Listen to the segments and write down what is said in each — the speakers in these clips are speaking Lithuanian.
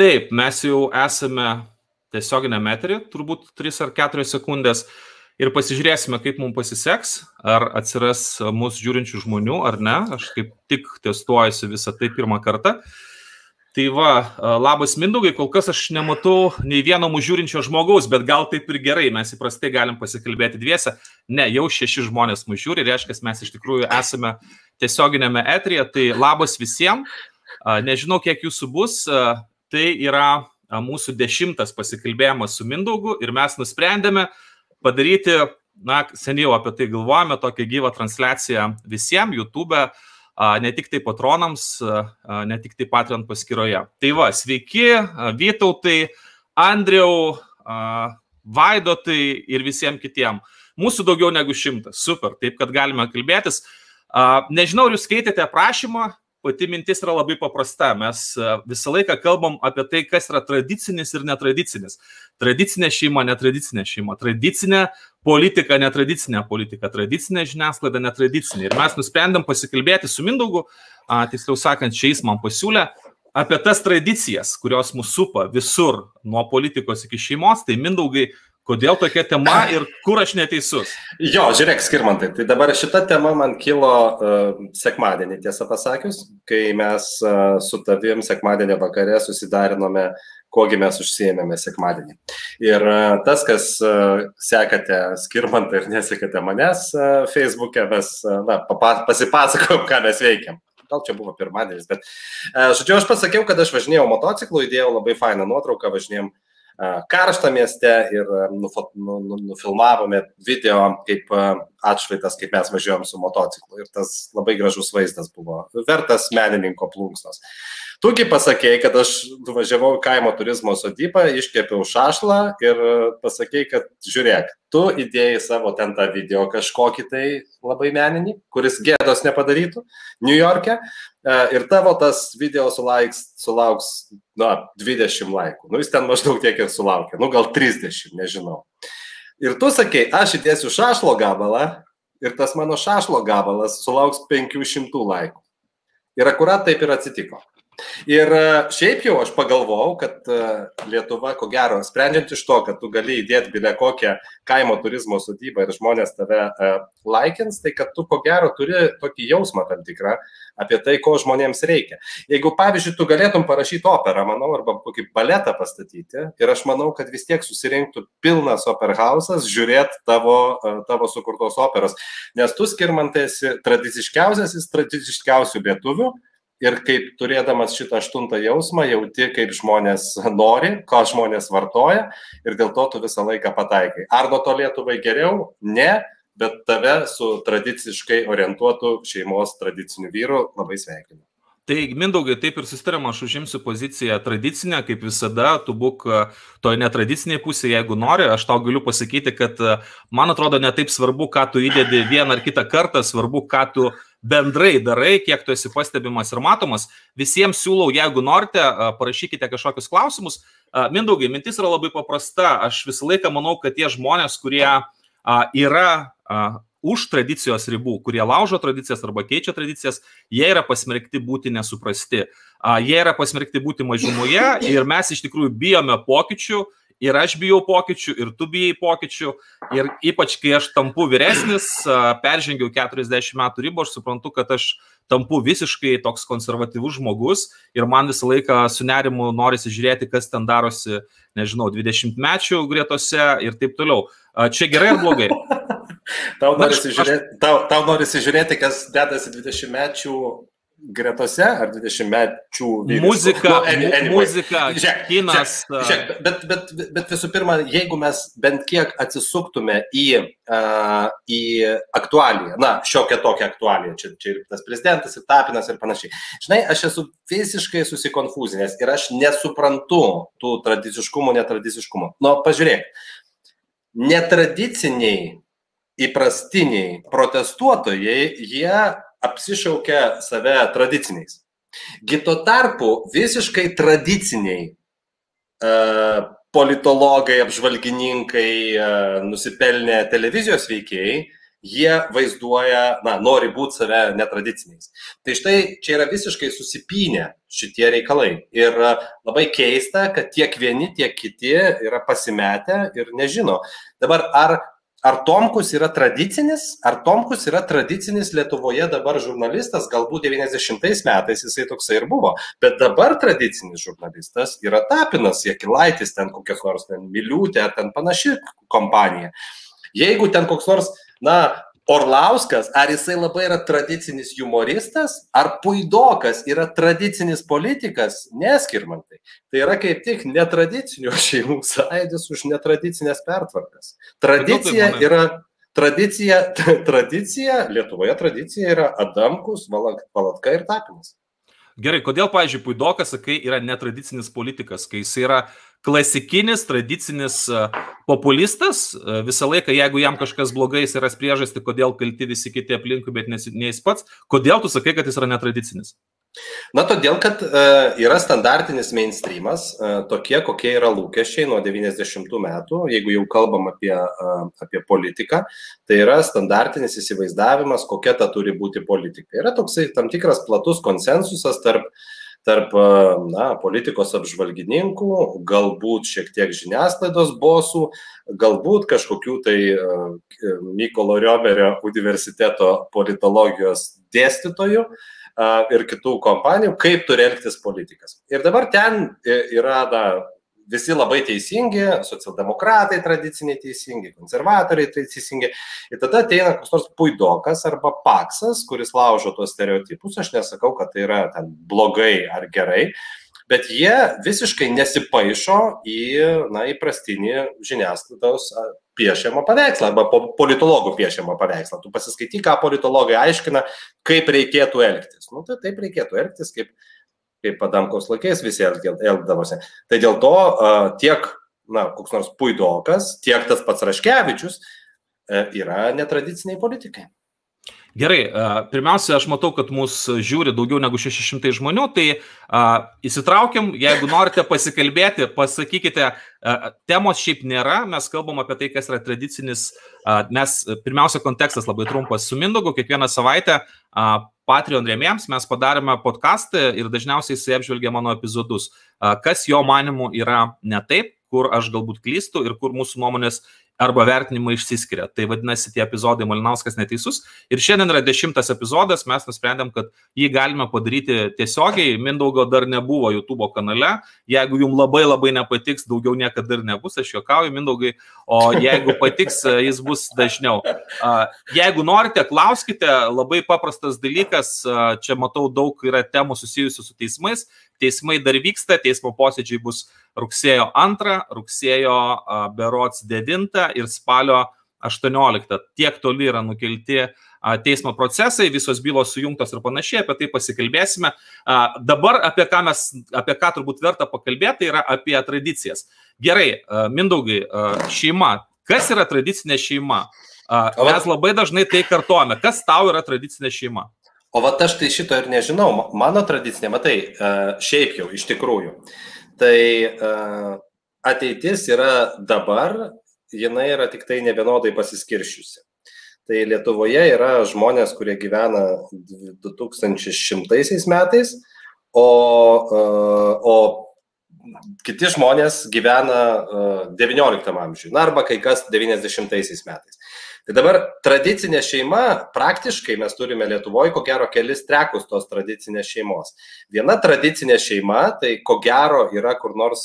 Taip, mes jau esame tiesioginė metrį, turbūt 3 ar 4 sekundės ir pasižiūrėsime, kaip mums pasiseks, ar atsiras mūsų žiūrinčių žmonių ar ne. Aš kaip tik testuojuosi visą tai pirmą kartą. Tai va, labas Mindaugai, kol kas aš nematau nei vieno mūsų žiūrinčio žmogaus, bet gal taip ir gerai, mes įprastai galim pasikalbėti dviese. Ne, jau šeši žmonės mūsų žiūri, reiškia, mes iš tikrųjų esame tiesioginėme etrija, tai labas visiems. Nežinau, kiek jūsų bus, tai yra mūsų dešimtas pasikalbėjimas su Mindaugu ir mes nusprendėme padaryti, na, seniai jau apie tai galvojame, tokią gyvą transliaciją visiems YouTube, ne tik tai patronams, ne tik tai Patreon paskyroje. Tai va, sveiki, Vytautai, Andriau, Vaidotai ir visiems kitiems. Mūsų daugiau negu šimtas. Super, taip kad galime kalbėtis. Nežinau, ar jūs skaitėte aprašymą, pati mintis yra labai paprasta. Mes e, visą laiką kalbam apie tai, kas yra tradicinis ir netradicinis. Tradicinė šeima, netradicinė šeima. Tradicinė politika, netradicinė politika. Tradicinė žiniasklaida, netradicinė. Ir mes nusprendėm pasikalbėti su Mindaugu, tiksliau sakant, šiais man pasiūlė apie tas tradicijas, kurios mūsų supa visur, nuo politikos iki šeimos. Tai Mindaugai, Kodėl tokia tema ir kur aš neteisus? Jo, žiūrėk, skirmantai, tai dabar šita tema man kilo uh, sekmadienį, tiesą pasakius, kai mes uh, su tavim sekmadienį vakare susidarinome, kogi mes užsiemėme sekmadienį. Ir uh, tas, kas uh, sekate skirmantą ir nesekate manęs uh, Facebook'e, mes uh, na, pasipasakom, ką mes veikiam gal čia buvo pirmadienis, bet, žodžiu, aš pasakiau, kad aš važinėjau motociklu, įdėjau labai fainą nuotrauką, važinėjom uh, karštą mieste ir nu, nu, nufilmavome video kaip atšvaitas, kaip mes važiuojam su motociklu. Ir tas labai gražus vaizdas buvo vertas menininko plunksnos. Tugi pasakėjai, kad aš važiavau į kaimo turizmo sodybą, iškėpiau šašlą ir pasakėjai, kad žiūrėk, tu įdėjai savo ten tą video kažkokį tai labai meninį, kuris gėdos nepadarytų New York'e, E, ir tavo tas video sulauks, sulauks na, 20 laikų. Nu, jis ten maždaug tiek ir sulaukė. Nu, gal 30, nežinau. Ir tu sakei, aš įdėsiu šašlo gabalą ir tas mano šašlo gabalas sulauks 500 laikų. Ir akurat taip ir atsitiko. Ir e, šiaip jau aš pagalvojau, kad e, Lietuva, ko gero, sprendžiant iš to, kad tu gali įdėti bilę kokią kaimo turizmo sodybą ir žmonės tave uh, laikins, tai kad tu, ko gero, turi tokį jausmą tam tikrą apie tai, ko žmonėms reikia. Jeigu, pavyzdžiui, tu galėtum parašyti operą, manau, arba kokį baletą pastatyti, ir aš manau, kad vis tiek susirinktų pilnas operhausas žiūrėti tavo, tavo sukurtos operos, nes tu skirmantai esi tradiciškiausias, tradiciškiausių lietuvių ir kaip turėdamas šitą aštuntą jausmą jauti, kaip žmonės nori, ką žmonės vartoja ir dėl to tu visą laiką pataikai. Ar nuo to Lietuvai geriau? Ne, bet tave su tradiciškai orientuotu šeimos tradiciniu vyru labai sveikinu. Tai Mindaugai, taip ir susitarėm, aš užimsiu poziciją tradicinę, kaip visada, tu būk e, toje netradicinėje pusėje, jeigu nori, aš tau galiu pasakyti, kad e, man atrodo netaip svarbu, ką tu įdedi vieną ar kitą kartą, svarbu, ką tu bendrai darai, kiek tu esi pastebimas ir matomas. Visiems siūlau, jeigu norite, e, parašykite kažkokius klausimus. Mindaugai, mintis yra labai paprasta, aš visą laiką manau, kad tie žmonės, kurie yra už tradicijos ribų, kurie laužo tradicijas arba keičia tradicijas, jie yra pasmerkti būti nesuprasti. Jie yra pasmerkti būti mažumoje ir mes iš tikrųjų bijome pokyčių. Ir aš bijau pokyčių, ir tu bijai pokyčių. Ir ypač, kai aš tampu vyresnis, peržengiau 40 metų ribą, aš suprantu, kad aš tampu visiškai toks konservatyvus žmogus ir man visą laiką su nerimu norisi žiūrėti, kas ten darosi, nežinau, 20 mečių gretose ir taip toliau. Čia gerai ar blogai? Tau norisi, aš, žiūrėti, tau, tau norisi žiūrėti, kas dedasi 20 mečių gretose ar 20 mečių vyriškų. Muzika, no, anyway. muzika, žiūrėk, kinas. Žiūrėk, žiūrėk, bet, bet, bet visų pirma, jeigu mes bent kiek atsisuktume į, uh, į aktualiją, na, šiokią tokią aktualiją, čia, čia ir tas prezidentas, ir tapinas ir panašiai. Žinai, aš esu visiškai susikonfūzinęs ir aš nesuprantu tų tradiciškumų, netradiciškumų. Nu, pažiūrėk, netradiciniai įprastiniai protestuotojai, jie apsišaukia save tradiciniais. Kito tarpu visiškai tradiciniai uh, politologai, apžvalgininkai, uh, nusipelnę televizijos veikėjai, jie vaizduoja, na, nori būti save netradiciniais. Tai štai čia yra visiškai susipinę šitie reikalai. Ir labai keista, kad tiek vieni, tiek kiti yra pasimetę ir nežino. Dabar ar Ar Tomkus yra tradicinis, ar Tomkus yra tradicinis Lietuvoje dabar žurnalistas, galbūt 90 metais jisai toksai ir buvo, bet dabar tradicinis žurnalistas yra Tapinas, Jekilaitis, ten kokios nors ten Miliūtė ar ten panaši kompanija. Jeigu ten koks nors, na, Orlauskas, ar jisai labai yra tradicinis humoristas, ar Puidokas yra tradicinis politikas, neskirmantai. Tai yra kaip tik netradicinių šeimų sąjūdis už netradicinės pertvarkas. Tradicija yra, tradicija, tradicija, Lietuvoje tradicija yra Adamkus, Valatka ir Tapinas. Gerai, kodėl, pavyzdžiui, Puidokas, sakai, yra netradicinis politikas, kai jis yra klasikinis, tradicinis e, populistas, e, visą laiką, jeigu jam kažkas blogai, jis yra priežastį, kodėl kalti visi kiti aplinkui, bet ne jis pats, kodėl tu sakai, kad jis yra netradicinis? Na, todėl, kad uh, yra standartinis mainstreamas, uh, tokie, kokie yra lūkesčiai nuo 90 metų, jeigu jau kalbam apie, uh, apie politiką, tai yra standartinis įsivaizdavimas, kokia ta turi būti politika. Yra toksai tam tikras platus konsensusas tarp, tarp na, politikos apžvalgininkų, galbūt šiek tiek žiniasklaidos bosų, galbūt kažkokių tai uh, Mykolo Riomerio universiteto politologijos dėstytojų. Uh, ir kitų kompanijų, kaip turi elgtis politikas. Ir dabar ten yra na, visi labai teisingi, socialdemokratai tradiciniai teisingi, konservatoriai teisingi. Ir tada ateina koks nors puidokas arba paksas, kuris laužo tuos stereotipus. Aš nesakau, kad tai yra ten blogai ar gerai, bet jie visiškai nesipaišo į na, įprastinį žiniasklaidos piešiamą paveikslą arba politologų piešiamą paveikslą. Tu pasiskaityk, ką politologai aiškina, kaip reikėtų elgtis. Nu, tai taip reikėtų elgtis, kaip, kaip Adamkaus laikais visi elgdavosi. Tai dėl to tiek, na, koks nors puidokas, tiek tas pats Raškevičius e, yra netradiciniai politikai. Gerai, pirmiausia, aš matau, kad mūsų žiūri daugiau negu 600 žmonių, tai įsitraukiam, jeigu norite pasikalbėti, pasakykite, temos šiaip nėra, mes kalbam apie tai, kas yra tradicinis, mes pirmiausia, kontekstas labai trumpas, su Mindogu kiekvieną savaitę Patreon rėmėjams mes padarėme podcastą ir dažniausiai jisai apžvelgia mano epizodus, kas jo manimu yra ne taip, kur aš galbūt klystu ir kur mūsų nuomonės arba vertinimai išsiskiria. Tai vadinasi, tie epizodai Malinauskas neteisus. Ir šiandien yra dešimtas epizodas, mes nusprendėm, kad jį galime padaryti tiesiogiai. Mindaugo dar nebuvo YouTube kanale. Jeigu jums labai labai nepatiks, daugiau niekada ir nebus, aš juokauju, Mindaugai. O jeigu patiks, jis bus dažniau. Jeigu norite, klauskite, labai paprastas dalykas. Čia matau daug yra temų susijusių su teismais. Teismai dar vyksta, teismo posėdžiai bus rugsėjo 2, rugsėjo berots 9 ir spalio 18. Tiek toli yra nukelti teismo procesai, visos bylos sujungtos ir panašiai, apie tai pasikalbėsime. Dabar apie ką mes, apie ką turbūt verta pakalbėti, tai yra apie tradicijas. Gerai, Mindaugai, šeima. Kas yra tradicinė šeima? Mes labai dažnai tai kartuojame. Kas tau yra tradicinė šeima? O va aš tai šito ir nežinau. Mano tradicinė, matai, šiaip jau iš tikrųjų. Tai ateitis yra dabar, jinai yra tik tai nevienodai pasiskiršiusi. Tai Lietuvoje yra žmonės, kurie gyvena 2100 metais, o, o kiti žmonės gyvena 19 amžiuje, na arba kai kas 90 metais. Tai dabar tradicinė šeima, praktiškai mes turime Lietuvoje, ko gero, kelis trekus tos tradicinės šeimos. Viena tradicinė šeima, tai ko gero yra kur nors,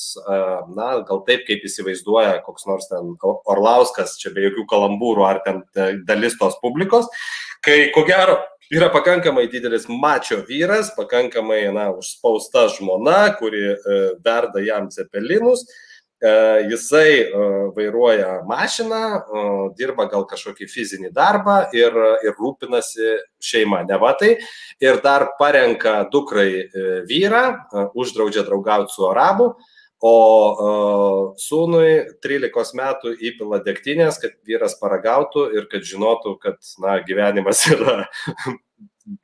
na, gal taip, kaip įsivaizduoja koks nors ten Orlauskas, čia be jokių kalambūrų ar ten e, dalis tos publikos, kai ko gero yra pakankamai didelis mačio vyras, pakankamai, na, užspausta žmona, kuri e, verda jam cepelinus jisai vairuoja mašiną, dirba gal kažkokį fizinį darbą ir, ir rūpinasi šeima, ne va tai, ir dar parenka dukrai vyrą, uždraudžia draugauti su arabu, o sūnui 13 metų įpila degtinės, kad vyras paragautų ir kad žinotų, kad na, gyvenimas yra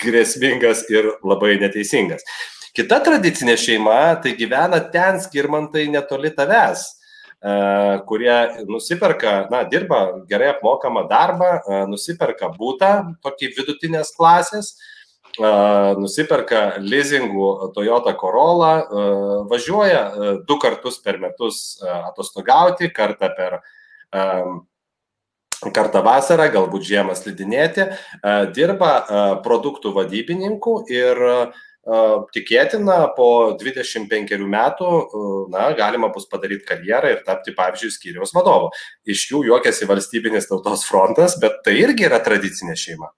grėsmingas ir labai neteisingas. Kita tradicinė šeima tai gyvena ten skirmantai netoli tavęs. kurie nusiperka, na, dirba gerai apmokamą darbą, nusiperka būtą, tokį vidutinės klasės, nusiperka leasingų Toyota Corolla, važiuoja du kartus per metus atostogauti, kartą per kartą vasarą, galbūt žiemą slidinėti, dirba produktų vadybininkų ir tikėtina po 25 metų, na, galima bus padaryti karjerą ir tapti, pavyzdžiui, skyriaus vadovu. Iš jų juokiasi valstybinis tautos frontas, bet tai irgi yra tradicinė šeima.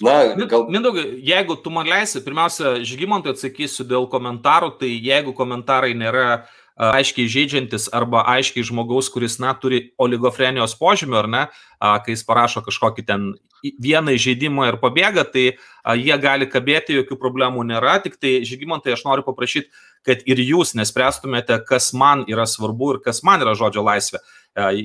Na, gal... Mindaugai, jeigu tu man leisi, pirmiausia, Žygimantui atsakysiu dėl komentarų, tai jeigu komentarai nėra uh, aiškiai žaidžiantis arba aiškiai žmogaus, kuris, na, turi oligofrenijos požymį, ar ne, kai jis parašo kažkokį ten vieną žaidimą ir pabėga, tai jie gali kabėti, jokių problemų nėra, tik tai, žygimantai, aš noriu paprašyti, kad ir jūs nespręstumėte, kas man yra svarbu ir kas man yra žodžio laisvė.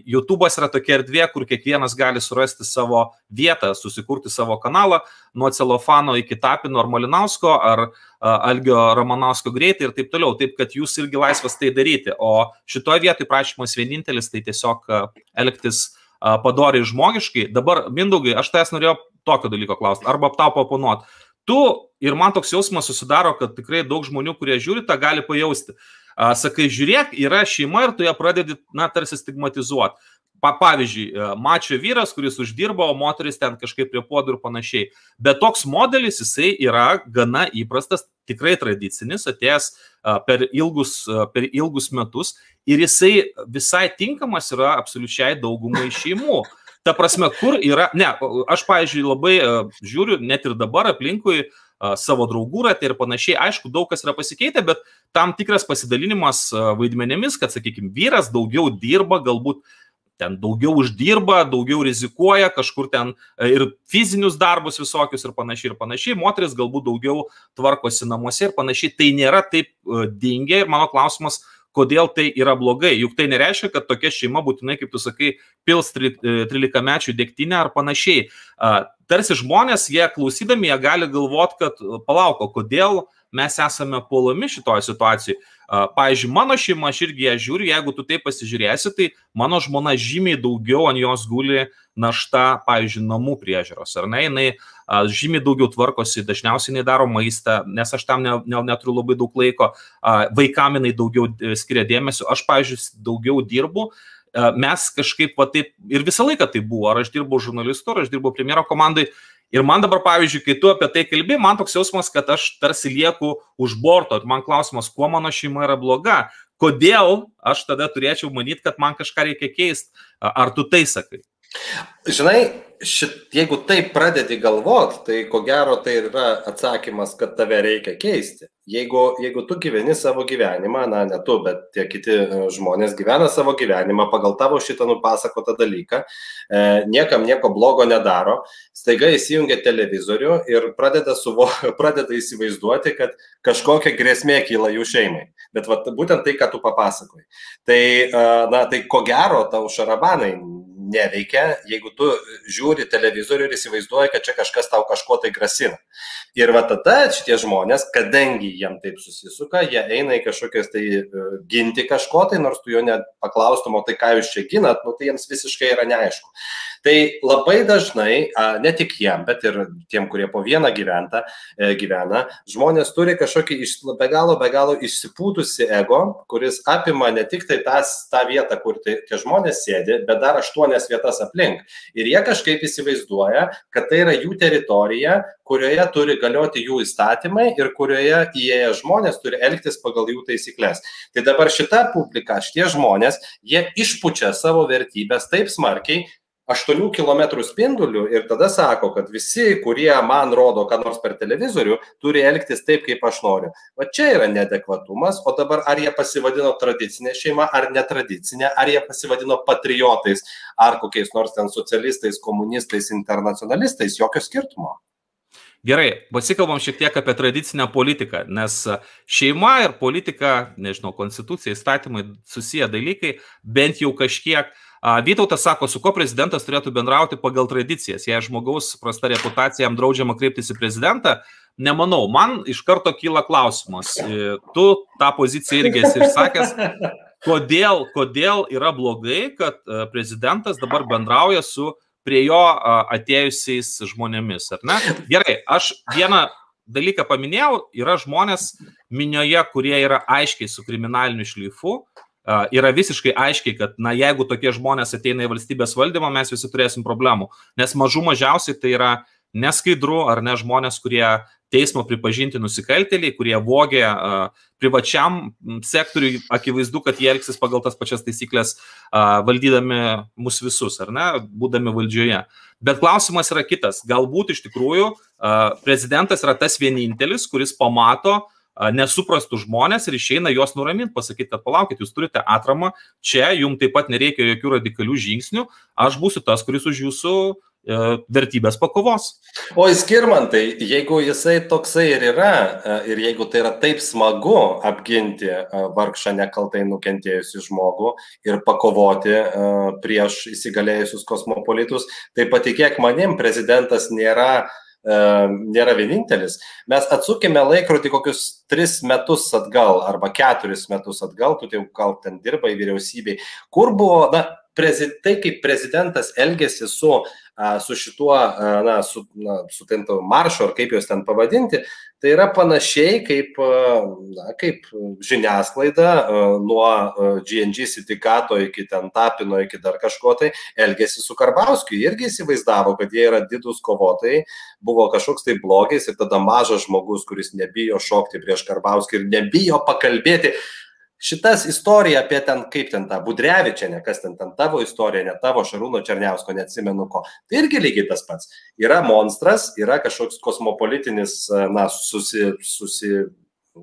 YouTube'as yra tokia erdvė, kur kiekvienas gali surasti savo vietą, susikurti savo kanalą, nuo celofano iki tapino ar Molinausko ar Algio Ramanausko greitai ir taip toliau. Taip, kad jūs irgi laisvas tai daryti. O šitoje vietoje prašymas vienintelis tai tiesiog elgtis padoriai žmogiškai. Dabar, Mindaugai, aš tavęs norėjau tokio dalyko klausti, arba tau paponuot. Tu ir man toks jausmas susidaro, kad tikrai daug žmonių, kurie žiūri, tą gali pajausti. Sakai, žiūrėk, yra šeima ir tu ją pradedi, na, tarsi stigmatizuoti. Pa, pavyzdžiui, e, mačio vyras, kuris uždirba, o moteris ten kažkaip prie podų ir panašiai. Bet toks modelis, jisai yra gana įprastas, tikrai tradicinis, atėjęs per ilgus, per ilgus metus ir jisai visai tinkamas yra absoliučiai daugumai šeimų. Ta prasme, kur yra, ne, aš, pavyzdžiui, labai žiūriu, net ir dabar aplinkui uh, savo draugų ratė ir panašiai. Aišku, daug kas yra pasikeitę, bet tam tikras pasidalinimas vaidmenėmis, kad, sakykime, vyras daugiau dirba, galbūt ten daugiau uždirba, daugiau rizikuoja, kažkur ten ir fizinius darbus visokius ir panašiai ir panašiai, moteris galbūt daugiau tvarkosi namuose ir panašiai. Tai nėra taip dingia ir mano klausimas, kodėl tai yra blogai. Juk tai nereiškia, kad tokia šeima būtinai, kaip tu sakai, pils 13 e, dėktinę ar panašiai. Tarsi žmonės, jie klausydami, jie gali galvoti, kad palauko, kodėl mes esame puolami šitoje situacijoje. Pavyzdžiui, mano šeima, aš irgi ją žiūriu, jeigu tu tai pasižiūrėsi, tai mano žmona žymiai daugiau ant jos guli našta, pavyzdžiui, namų priežiūros, ar ne, jinai žymiai daugiau tvarkosi, dažniausiai jinai daro maistą, nes aš tam ne, ne, neturiu labai daug laiko, vaikam jinai daugiau e, skiria dėmesio, aš, pavyzdžiui, daugiau dirbu, mes kažkaip va taip ir visą laiką tai buvo, ar aš dirbau žurnalistu, ar aš dirbau premjero komandai, Ir man dabar, pavyzdžiui, kai tu apie tai kalbi, man toks jausmas, kad aš tarsi lieku už borto. Man klausimas, kuo mano šeima yra bloga. Kodėl aš tada turėčiau manyti, kad man kažką reikia keisti. Ar tu tai sakai? Žinai, šit, jeigu taip pradedi galvot, tai ko gero tai yra atsakymas, kad tave reikia keisti. Jeigu, jeigu tu gyveni savo gyvenimą, na ne tu, bet tie kiti e, žmonės gyvena savo gyvenimą pagal tavo šitą nupasakotą dalyką, e, niekam nieko blogo nedaro, staiga įsijungia televizorių ir pradeda, suvo, pradeda įsivaizduoti, kad kažkokia grėsmė kyla jų šeimai. Bet vat, būtent tai, ką tu papasakoji. Tai, e, na, tai ko gero tau šarabanai neveikia, jeigu tu žiūri televizorių ir įsivaizduoji, kad čia kažkas tau kažko tai grasina. Ir va tada šitie žmonės, kadangi jiem taip susisuka, jie eina į kažkokias tai e, ginti kažko tai, nors tu jo net paklaustum, o tai ką jūs čia ginat, nu, tai jiems visiškai yra neaišku. Tai labai dažnai, ne tik jiem, bet ir tiem, kurie po vieną gyventą, e, gyvena, žmonės turi kažkokį be galo, be galo išsipūtusi ego, kuris apima ne tik tai tas, tą vietą, kur tai, tie žmonės sėdi, bet dar aštuonias vietas aplink. Ir jie kažkaip įsivaizduoja, kad tai yra jų teritorija, kurioje turi galioti jų įstatymai ir kurioje įėję žmonės turi elgtis pagal jų taisyklės. Tai dabar šita publika, šitie žmonės, jie išpučia savo vertybės taip smarkiai, 8 km spinduliu ir tada sako, kad visi, kurie man rodo, ką nors per televizorių, turi elgtis taip, kaip aš noriu. Va čia yra nedekvatumas, o dabar ar jie pasivadino tradicinė šeima, ar netradicinė, ar jie pasivadino patriotais, ar kokiais nors ten socialistais, komunistais, internacionalistais, jokio skirtumo. Gerai, pasikalbam šiek tiek apie tradicinę politiką, nes šeima ir politika, nežinau, konstitucija, įstatymai susiję dalykai, bent jau kažkiek. Vytautas sako, su kuo prezidentas turėtų bendrauti pagal tradicijas. Jei žmogaus prasta reputacija jam draudžiama kreiptis į prezidentą, nemanau. Man iš karto kyla klausimas. E, tu tą poziciją irgi esi išsakęs. kodėl, kodėl yra blogai, kad e, prezidentas dabar bendrauja su prie jo atėjusiais žmonėmis, ar ne? Gerai, aš vieną dalyką paminėjau, yra žmonės minioje, kurie yra aiškiai su kriminaliniu šleifu, yra visiškai aiškiai, kad, na, jeigu tokie žmonės ateina į valstybės valdymą, mes visi turėsim problemų, nes mažų mažiausiai tai yra neskaidru ar ne žmonės, kurie teismo pripažinti nusikaltėliai, kurie vogė privačiam sektoriui, akivaizdu, kad jie elgsis pagal tas pačias taisyklės valdydami mus visus, ar ne, būdami valdžioje. Bet klausimas yra kitas. Galbūt iš tikrųjų prezidentas yra tas vienintelis, kuris pamato, nesuprastų žmonės ir išeina juos nuraminti, pasakyti, kad palaukit, jūs turite atramą, čia jums taip pat nereikia jokių radikalių žingsnių, aš būsiu tas, kuris už jūsų E, vertybės pakovos. O įskirmantai, jeigu jisai toksai ir yra, e, ir jeigu tai yra taip smagu apginti e, vargšą nekaltai nukentėjusių žmogų ir pakovoti prieš įsigalėjusius kosmopolitus, tai patikėk manim, prezidentas nėra nėra vienintelis. Mes atsukime laikrodį kokius tris metus atgal arba keturis metus atgal, tu jau gal ten dirbai vyriausybei, kur buvo, na, prezi, tai kaip prezidentas elgėsi su su šituo, na, su, na, su ten maršu, ar kaip juos ten pavadinti, tai yra panašiai kaip, na, kaip žiniasklaida nuo GNG sindikato iki ten tapino, iki dar kažko tai elgėsi su Karbauskiu. Irgi įsivaizdavo, kad jie yra didus kovotojai, buvo kažkoks tai blogis ir tada mažas žmogus, kuris nebijo šokti prieš Karbauskį ir nebijo pakalbėti šitas istorija apie ten, kaip ten tą Budrevičianę, kas ten, ten tavo istorija, ne tavo Šarūno Černiausko, neatsimenu ko. Tai irgi lygiai tas pats. Yra monstras, yra kažkoks kosmopolitinis, na, susi, susi,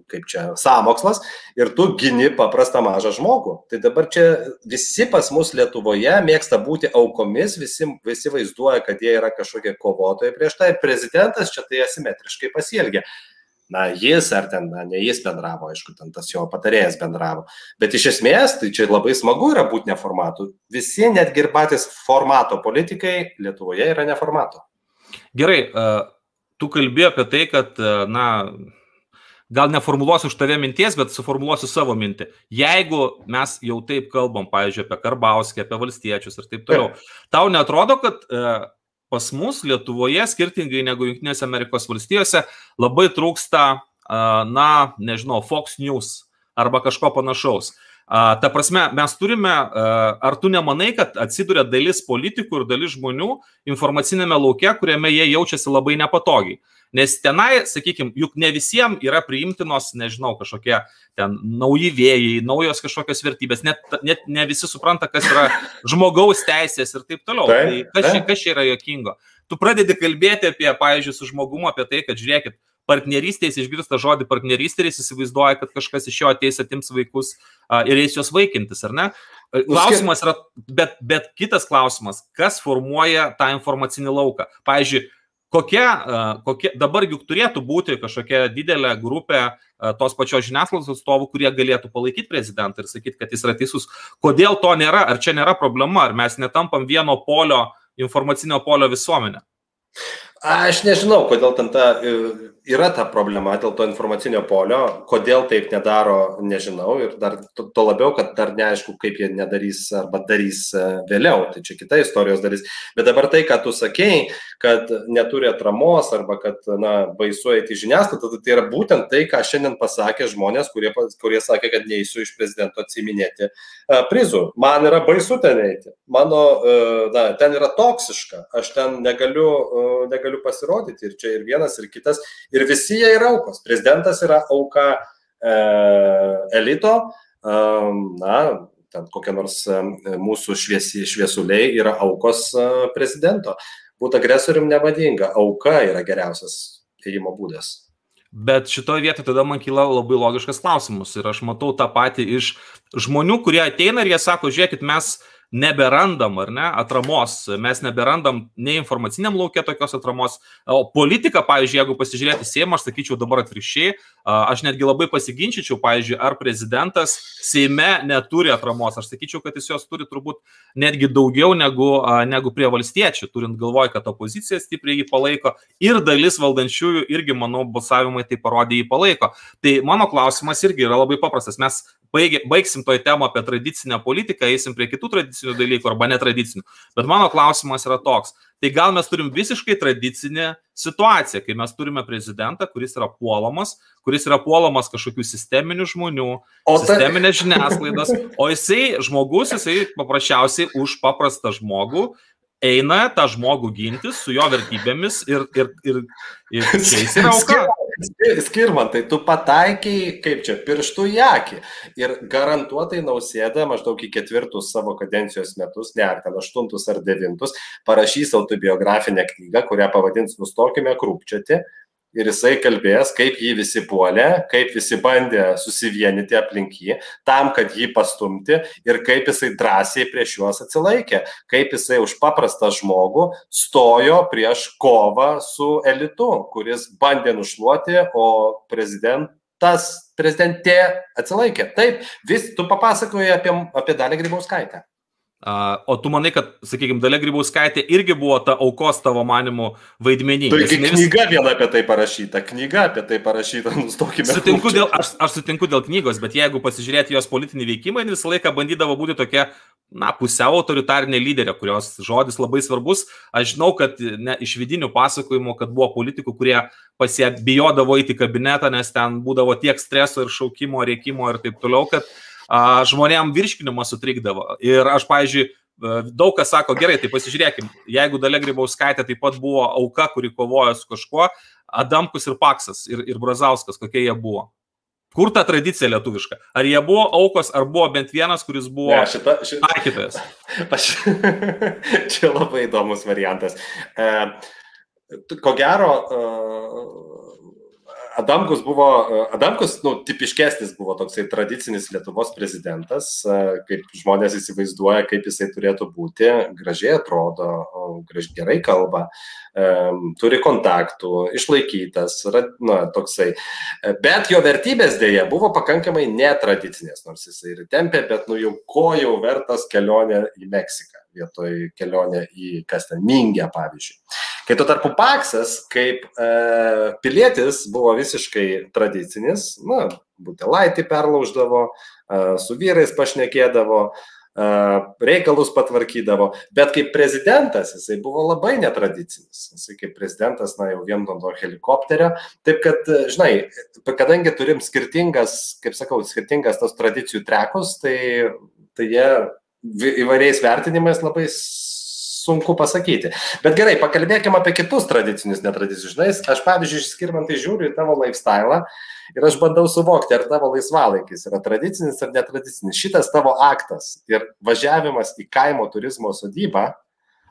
kaip čia, samokslas ir tu gini paprastą mažą žmogų. Tai dabar čia visi pas mus Lietuvoje mėgsta būti aukomis, visi, visi vaizduoja, kad jie yra kažkokie kovotojai prieš tai prezidentas čia tai asimetriškai pasielgia na, jis ar ten, na, ne jis bendravo, aišku, ten tas jo patarėjas bendravo. Bet iš esmės, tai čia labai smagu yra būti neformatų. Visi, netgi ir patys formato politikai Lietuvoje yra neformato. Gerai, tu kalbėjai apie tai, kad, na, gal neformuluosiu už tave minties, bet suformuluosiu savo mintį. Jeigu mes jau taip kalbam, pavyzdžiui, apie Karbauskį, apie valstiečius ir taip toliau, tau netrodo, kad pas mus Lietuvoje, skirtingai negu Junktinėse Amerikos valstijose, labai trūksta, na, nežinau, Fox News arba kažko panašaus. Ta prasme, mes turime, ar tu nemanai, kad atsiduria dalis politikų ir dalis žmonių informacinėme laukia, kuriame jie jaučiasi labai nepatogiai. Nes tenai, sakykime, juk ne visiems yra priimtinos, nežinau, kažkokie ten nauji vėjai, naujos kažkokios vertybės, net, net ne visi supranta, kas yra žmogaus teisės ir taip toliau. Tai, tai kas, čia, kas čia yra jokingo? Tu pradedi kalbėti apie, pavyzdžiui, su žmogumu apie tai, kad žiūrėkit, partnerystės išgirsta žodį partnerystė ir jis įsivaizduoja, kad kažkas iš jo ateis atims vaikus a, ir eis juos vaikintis, ar ne? Klausimas yra, bet, bet kitas klausimas, kas formuoja tą informacinį lauką? Pavyzdžiui, kokia, kokia dabar juk turėtų būti kažkokia didelė grupė tos pačios žiniasklaidos atstovų, kurie galėtų palaikyti prezidentą ir sakyti, kad jis yra teisus. Kodėl to nėra? Ar čia nėra problema? Ar mes netampam vieno polio, informacinio polio visuomenę? Aš nežinau, kodėl ten ta yra ta problema dėl to informacinio polio, kodėl taip nedaro, nežinau ir dar to, to labiau, kad dar neaišku, kaip jie nedarys arba darys e, vėliau, tai čia kita istorijos dalis. Bet dabar tai, ką tu sakėjai, kad neturi atramos arba kad, na, baisu eiti į žiniasklaidą, tai yra būtent tai, ką šiandien pasakė žmonės, kurie, kurie sakė, kad neįsiu iš prezidento atsiminėti e, prizų. Man yra baisu ten eiti. Mano, e, na, ten yra toksiška, aš ten negaliu, negaliu pasirodyti ir čia ir vienas, ir kitas ir visi jie yra aukos. Prezidentas yra auka e, elito, e, na, ten kokie nors e, mūsų šviesi, šviesuliai yra aukos e, prezidento. Būti agresorium nevadinga, auka yra geriausias ėjimo būdas. Bet šitoje vietoje tada man kyla labai logiškas klausimas ir aš matau tą patį iš žmonių, kurie ateina ir jie sako, žiūrėkit, mes neberandam, ar ne, atramos, mes neberandam nei informaciniam laukia tokios atramos, o politika, pavyzdžiui, jeigu pasižiūrėti Seimą, aš sakyčiau dabar atvirkščiai, aš netgi labai pasiginčyčiau, pavyzdžiui, ar prezidentas Seime neturi atramos, aš sakyčiau, kad jis jos turi turbūt netgi daugiau negu, negu prie valstiečių, turint galvoj, kad opozicija stipriai jį palaiko ir dalis valdančiųjų irgi, manau, balsavimai tai parodė jį palaiko. Tai mano klausimas irgi yra labai paprastas. Mes baigsim toj temą apie tradicinę politiką, eisim prie kitų tradicinių dalykų arba netradicinių. Bet mano klausimas yra toks. Tai gal mes turim visiškai tradicinę situaciją, kai mes turime prezidentą, kuris yra puolamas, kuris yra puolamas kažkokių sisteminių žmonių, o ta... sisteminės žiniasklaidos, o jisai, žmogus, jisai paprasčiausiai už paprastą žmogų eina tą žmogų gintis su jo vertybėmis ir, ir, ir, ir jis yra auka. Skirmantai, tu pataikiai, kaip čia, pirštų į akį. Ir garantuotai nausėda maždaug į ketvirtus savo kadencijos metus, ne ar ten aštuntus ar devintus, parašys autobiografinę knygą, kurią pavadins Nustokime krūpčioti ir jisai kalbės, kaip jį visi puolė, kaip visi bandė susivienyti aplink jį, tam, kad jį pastumti ir kaip jisai drąsiai prieš juos atsilaikė, kaip jisai už paprastą žmogų stojo prieš kovą su elitu, kuris bandė nušluoti, o prezidentas, prezidentė atsilaikė. Taip, vis tu papasakoji apie, apie Dalį Grybauskaitę. O tu manai, kad, sakykime, Dalia Grybauskaitė irgi buvo ta aukos tavo manimų vaidmenį. Taigi vis... knyga viena apie tai parašyta, knyga apie tai parašyta, nustokime. Sutinku dėl, aš, aš sutinku dėl knygos, bet jeigu pasižiūrėti jos politinį veikimą, jis visą laiką bandydavo būti tokia, na, pusiau autoritarinė lyderė, kurios žodis labai svarbus. Aš žinau, kad ne, iš vidinių pasakojimų, kad buvo politikų, kurie pasibijodavo įti kabinetą, nes ten būdavo tiek streso ir šaukimo, reikimo ir taip toliau, kad žmonėm virškinimą sutrikdavo. Ir aš, pavyzdžiui, daug kas sako, gerai, tai pasižiūrėkim, jeigu Dalia Grybauskaitė taip pat buvo auka, kuri kovojo su kažkuo, Adamkus ir Paksas ir, ir Brazauskas, kokie jie buvo. Kur ta tradicija lietuviška? Ar jie buvo aukos, ar buvo bent vienas, kuris buvo ne, šita, šita, taikytojas? Aš, čia labai įdomus variantas. E, ko gero, e, Adamkus buvo, Adamkus, nu, tipiškesnis buvo toksai tradicinis Lietuvos prezidentas, kaip žmonės įsivaizduoja, kaip jisai turėtų būti, gražiai atrodo, gražiai gerai kalba, turi kontaktų, išlaikytas, na, toksai. Bet jo vertybės dėja buvo pakankamai netradicinės, nors jisai ir tempė, bet, nu, jau ko jau vertas kelionė į Meksiką vietoj kelionė į, kas ten, Mingę, pavyzdžiui. Kai tuo tarpu Paksas, kaip e, pilietis, buvo visiškai tradicinis, na, butelaitį perlauždavo, e, su vyrais pašnekėdavo, e, reikalus patvarkydavo, bet kaip prezidentas jisai buvo labai netradicinis. Jisai kaip prezidentas, na, jau vien nuo helikopterio. Taip kad, žinai, kadangi turim skirtingas, kaip sakau, skirtingas tos tradicijų trekus, tai, tai jie įvairiais vertinimais labai sunku pasakyti. Bet gerai, pakalbėkime apie kitus tradicinius netradicinius. Žinai, aš pavyzdžiui, skirmantai žiūriu į tavo lifestyle ir aš bandau suvokti, ar tavo laisvalaikis yra tradicinis ar netradicinis. Šitas tavo aktas ir važiavimas į kaimo turizmo sodybą,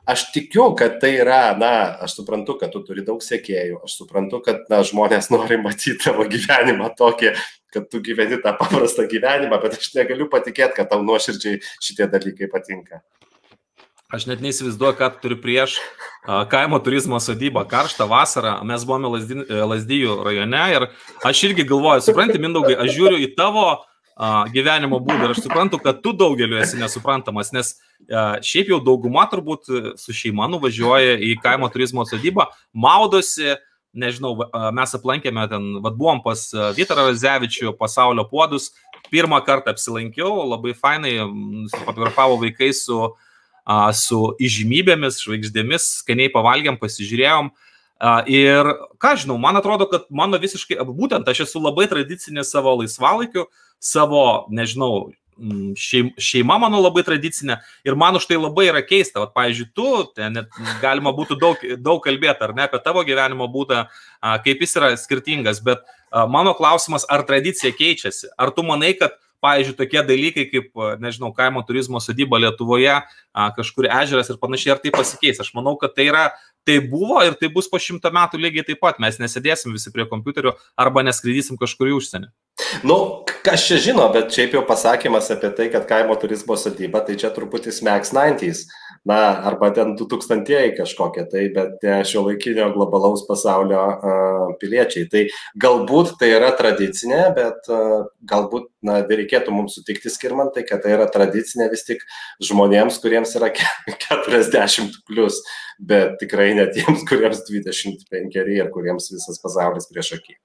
aš tikiu, kad tai yra, na, aš suprantu, kad tu turi daug sėkėjų, aš suprantu, kad na, žmonės nori matyti tavo gyvenimą tokį, kad tu gyveni tą paprastą gyvenimą, bet aš negaliu patikėti, kad tau nuoširdžiai šitie dalykai patinka. Aš net neįsivaizduoju, ką turi prieš kaimo turizmo sodybą, karštą vasarą. Mes buvome Lasdyjų rajone ir aš irgi galvoju, supranti, Mindaugai, aš žiūriu į tavo gyvenimo būdą ir aš suprantu, kad tu daugeliu esi nesuprantamas, nes šiaip jau dauguma turbūt su šeima nuvažiuoja į kaimo turizmo sodybą, maudosi, nežinau, mes aplankėme ten, vad buvom pas Vytarą Razevičių pasaulio puodus, pirmą kartą apsilankiau, labai fainai, fotografavo vaikai su uh, su įžymybėmis, žvaigždėmis, skaniai pavalgiam, pasižiūrėjom. Ir ką žinau, man atrodo, kad mano visiškai, būtent aš esu labai tradicinė savo laisvalaikiu, savo, nežinau, šeima mano labai tradicinė ir man už tai labai yra keista. Vat, pavyzdžiui, tu, ten net galima būtų daug, daug kalbėti, ar ne, apie tavo gyvenimo būdą, kaip jis yra skirtingas, bet mano klausimas, ar tradicija keičiasi? Ar tu manai, kad pavyzdžiui, tokie dalykai kaip, nežinau, kaimo turizmo sodyba Lietuvoje, kažkur ežeras ir panašiai, ar tai pasikeis. Aš manau, kad tai yra tai buvo ir tai bus po šimto metų lygiai taip pat. Mes nesėdėsim visi prie kompiuterio arba neskraidysim kažkur į užsienį. Nu, kas čia žino, bet šiaip jau pasakymas apie tai, kad kaimo turizmo sodyba, tai čia truputį smeks 90s na, arba ten 2000-ieji kažkokie, tai bet šio laikinio globalaus pasaulio piliečiai. Tai galbūt tai yra tradicinė, bet galbūt, na, reikėtų mums sutikti skirmantai, kad tai yra tradicinė vis tik žmonėms, kuriems yra 40 plus, bet tikrai ne tiems, kuriems 25 ir kuriems visas pasaulis prieš akį.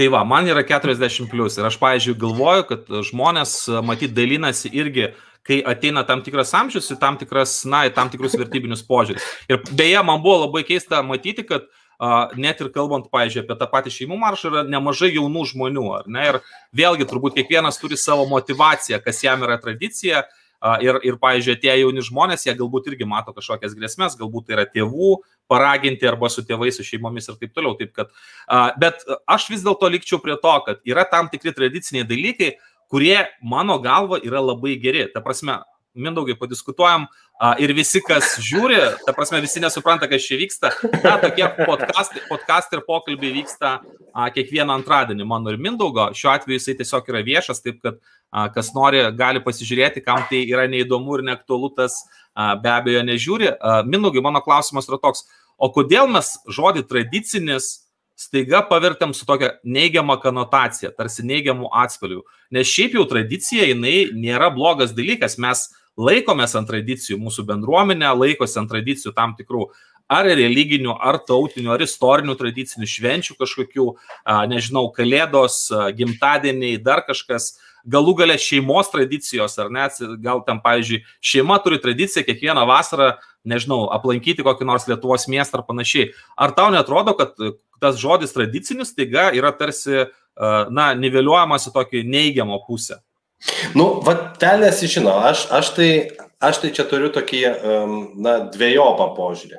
Tai va, man yra 40 plus ir aš, pavyzdžiui, galvoju, kad žmonės matyt dalinasi irgi uh, kai ateina tam tikras amžius į tam tikras, na, į tam tikrus vertybinius požiūrius. Ir beje, man buvo labai keista matyti, kad uh, net ir kalbant, pavyzdžiui, apie tą patį šeimų maršą, yra nemažai jaunų žmonių, ar ne? Ir vėlgi, turbūt kiekvienas turi savo motivaciją, kas jam yra tradicija. Uh, ir, ir, pavyzdžiui, tie jauni žmonės, jie galbūt irgi mato kažkokias grėsmės, galbūt tai yra tėvų paraginti arba su tėvais, su šeimomis ir taip toliau. Taip kad, uh, bet aš vis dėlto likčiau prie to, kad yra tam tikri tradiciniai dalykai, kurie mano galva yra labai geri. Ta prasme, Mindaugai padiskutuojam ir visi, kas žiūri, ta prasme, visi nesupranta, kas čia vyksta. Na, tokie podcast, podcast ir pokalbiai vyksta kiekvieną antradienį mano ir Mindaugo. Šiuo atveju jisai tiesiog yra viešas, taip kad kas nori, gali pasižiūrėti, kam tai yra neįdomu ir neaktualu, tas be abejo nežiūri. Mindaugai, mano klausimas yra toks, o kodėl mes žodį tradicinis staiga pavertėm su tokia neigiama kanotacija, tarsi neigiamų atspalvių. Nes šiaip jau tradicija, jinai nėra blogas dalykas, mes laikomės ant tradicijų, mūsų bendruomenė laikosi ant tradicijų tam tikrų ar religinių, ar tautinių, ar istorinių tradicinių švenčių kažkokių, nežinau, kalėdos, gimtadieniai, dar kažkas, galų gale šeimos tradicijos, ar net, gal tam, pavyzdžiui, šeima turi tradiciją kiekvieną vasarą, nežinau, aplankyti kokį nors Lietuvos miestą ar panašiai. Ar tau netrodo, kad tas žodis tradicinis taiga yra tarsi, na, niveliuojamas į tokį neigiamą pusę. Nu, va, telės žino, aš, aš, tai, aš tai čia turiu tokį, na, dviejopą požiūrį.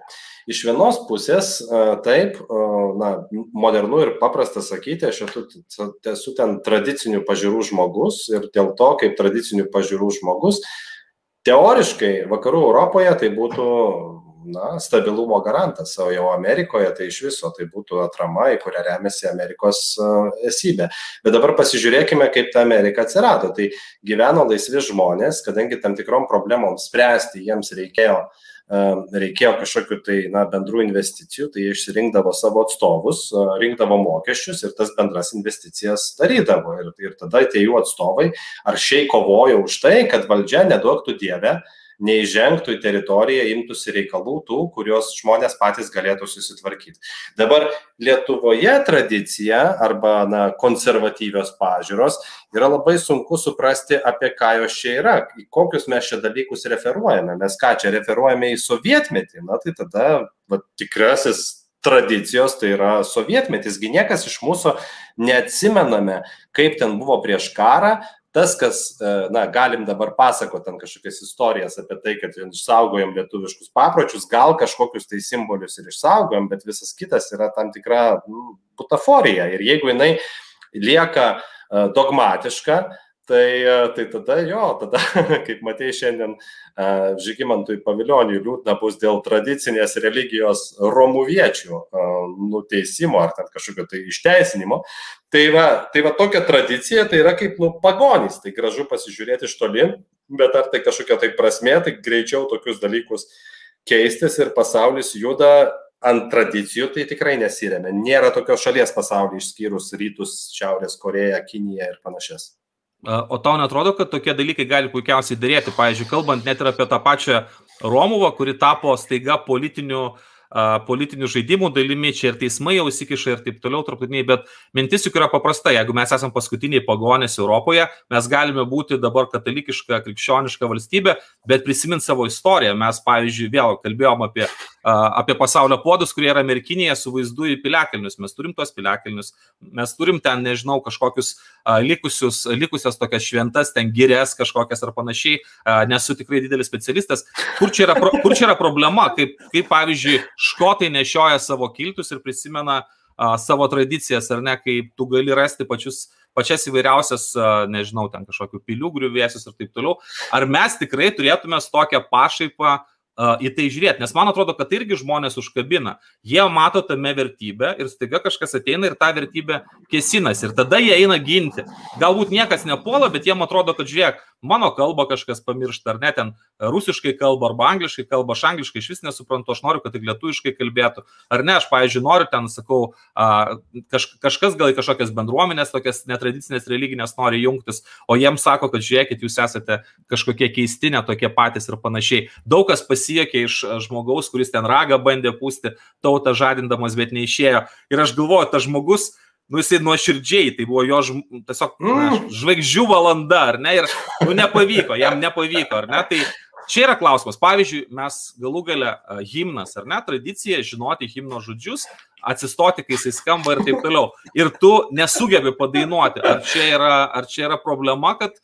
Iš vienos pusės, taip, na, modernu ir paprasta sakyti, aš esu ten tradicinių pažiūrų žmogus ir dėl to, kaip tradicinių pažiūrų žmogus, teoriškai vakarų Europoje tai būtų na, stabilumo garantas, o jau Amerikoje tai iš viso tai būtų atrama, į kurią remiasi Amerikos esybė. Bet dabar pasižiūrėkime, kaip ta Amerika atsirado. Tai gyveno laisvi žmonės, kadangi tam tikrom problemom spręsti jiems reikėjo reikėjo kažkokiu tai na, bendrų investicijų, tai išsirinkdavo savo atstovus, rinkdavo mokesčius ir tas bendras investicijas darydavo. Ir, ir tada tie jų atstovai ar šiai kovojo už tai, kad valdžia neduoktų dievę neįžengtų į teritoriją, imtųsi reikalų tų, kuriuos žmonės patys galėtų susitvarkyti. Dabar Lietuvoje tradicija arba na, konservatyvios pažiūros yra labai sunku suprasti, apie ką jos čia yra, į kokius mes čia dalykus referuojame. Mes ką čia referuojame į sovietmetį, na tai tada va, tikrasis tradicijos, tai yra sovietmetis, gi niekas iš mūsų neatsimename, kaip ten buvo prieš karą, tas, kas, e, na, galim dabar pasakoti ten kažkokias istorijas apie tai, kad išsaugojom lietuviškus papročius, gal kažkokius tai simbolius ir išsaugojom, bet visas kitas yra tam tikra butaforija. Ir jeigu jinai lieka e, dogmatiška, Tai, e, tai tada jo, tada, kaip matėjai šiandien, e, Žygimantui Pavilioniui liūdna bus dėl tradicinės religijos romuviečių e, nuteisimo ar ten kažkokio tai išteisinimo. Tai va, tai va tokia tradicija, tai yra kaip nu, pagonys, tai gražu pasižiūrėti iš toli, bet ar tai kažkokia tai prasme, tai greičiau tokius dalykus keistis ir pasaulis juda ant tradicijų tai tikrai nesiremia. Nėra tokios šalies pasaulyje išskyrus rytus, Šiaurės Koreją, Kiniją ir panašias. O tau netrodo, kad tokie dalykai gali puikiausiai dėrėti, pavyzdžiui, kalbant net ir apie tą pačią Romovą, kuri tapo staiga politiniu uh, politinių žaidimų dalimi, čia ir teismai jau įsikiša ir taip toliau, truputiniai, bet mintis juk yra paprasta, jeigu mes esame paskutiniai pagonės Europoje, mes galime būti dabar katalikiška, krikščioniška valstybė, bet prisiminti savo istoriją. Mes, pavyzdžiui, vėl kalbėjom apie, apie pasaulio podus, kurie yra merkinėje su vaizdu į piliakalnius. Mes turim tuos piliakalnius, mes turim ten, nežinau, kažkokius likusius, likusias tokias šventas, ten gyrės kažkokias ar panašiai, nesu tikrai didelis specialistas. Kur čia yra, kur čia yra problema, kaip, kaip pavyzdžiui, škotai nešioja savo kiltus ir prisimena savo tradicijas, ar ne, kaip tu gali rasti pačius pačias įvairiausias, nežinau, ten kažkokių pilių griuvėsius ir taip toliau. Ar mes tikrai turėtume su tokią pašaipą į tai žiūrėti, nes man atrodo, kad tai irgi žmonės užkabina. Jie mato tame vertybę ir staiga kažkas ateina ir tą vertybę kesinas ir tada jie eina ginti. Galbūt niekas nepuola, bet jiem atrodo, kad žiūrėk, mano kalbą kažkas pamiršta, ar net ten rusiškai kalba, arba angliškai kalba, aš angliškai iš vis nesuprantu, aš noriu, kad tik lietuviškai kalbėtų. Ar ne, aš, pavyzdžiui, noriu ten, sakau, kaž, kažkas gal į kažkokias bendruomenės, tokias netradicinės religinės nori jungtis, o jiems sako, kad žiūrėkit, jūs esate kažkokie keisti, netokie patys ir panašiai. Daug kas pasiekė iš žmogaus, kuris ten ragą bandė pūsti, tautą žadindamas, bet neišėjo. Ir aš galvoju, tas žmogus, nu jisai nuoširdžiai, tai buvo jo žm, tiesiog na, mm. žvaigždžių valanda, ar ne, ir nu nepavyko, jam nepavyko, ar ne, tai čia yra klausimas. Pavyzdžiui, mes galų gale himnas, ar ne, tradicija žinoti himno žodžius, atsistoti, kai jisai skamba ir taip toliau. Ir tu nesugebi padainuoti. Ar čia yra, ar čia yra problema, kad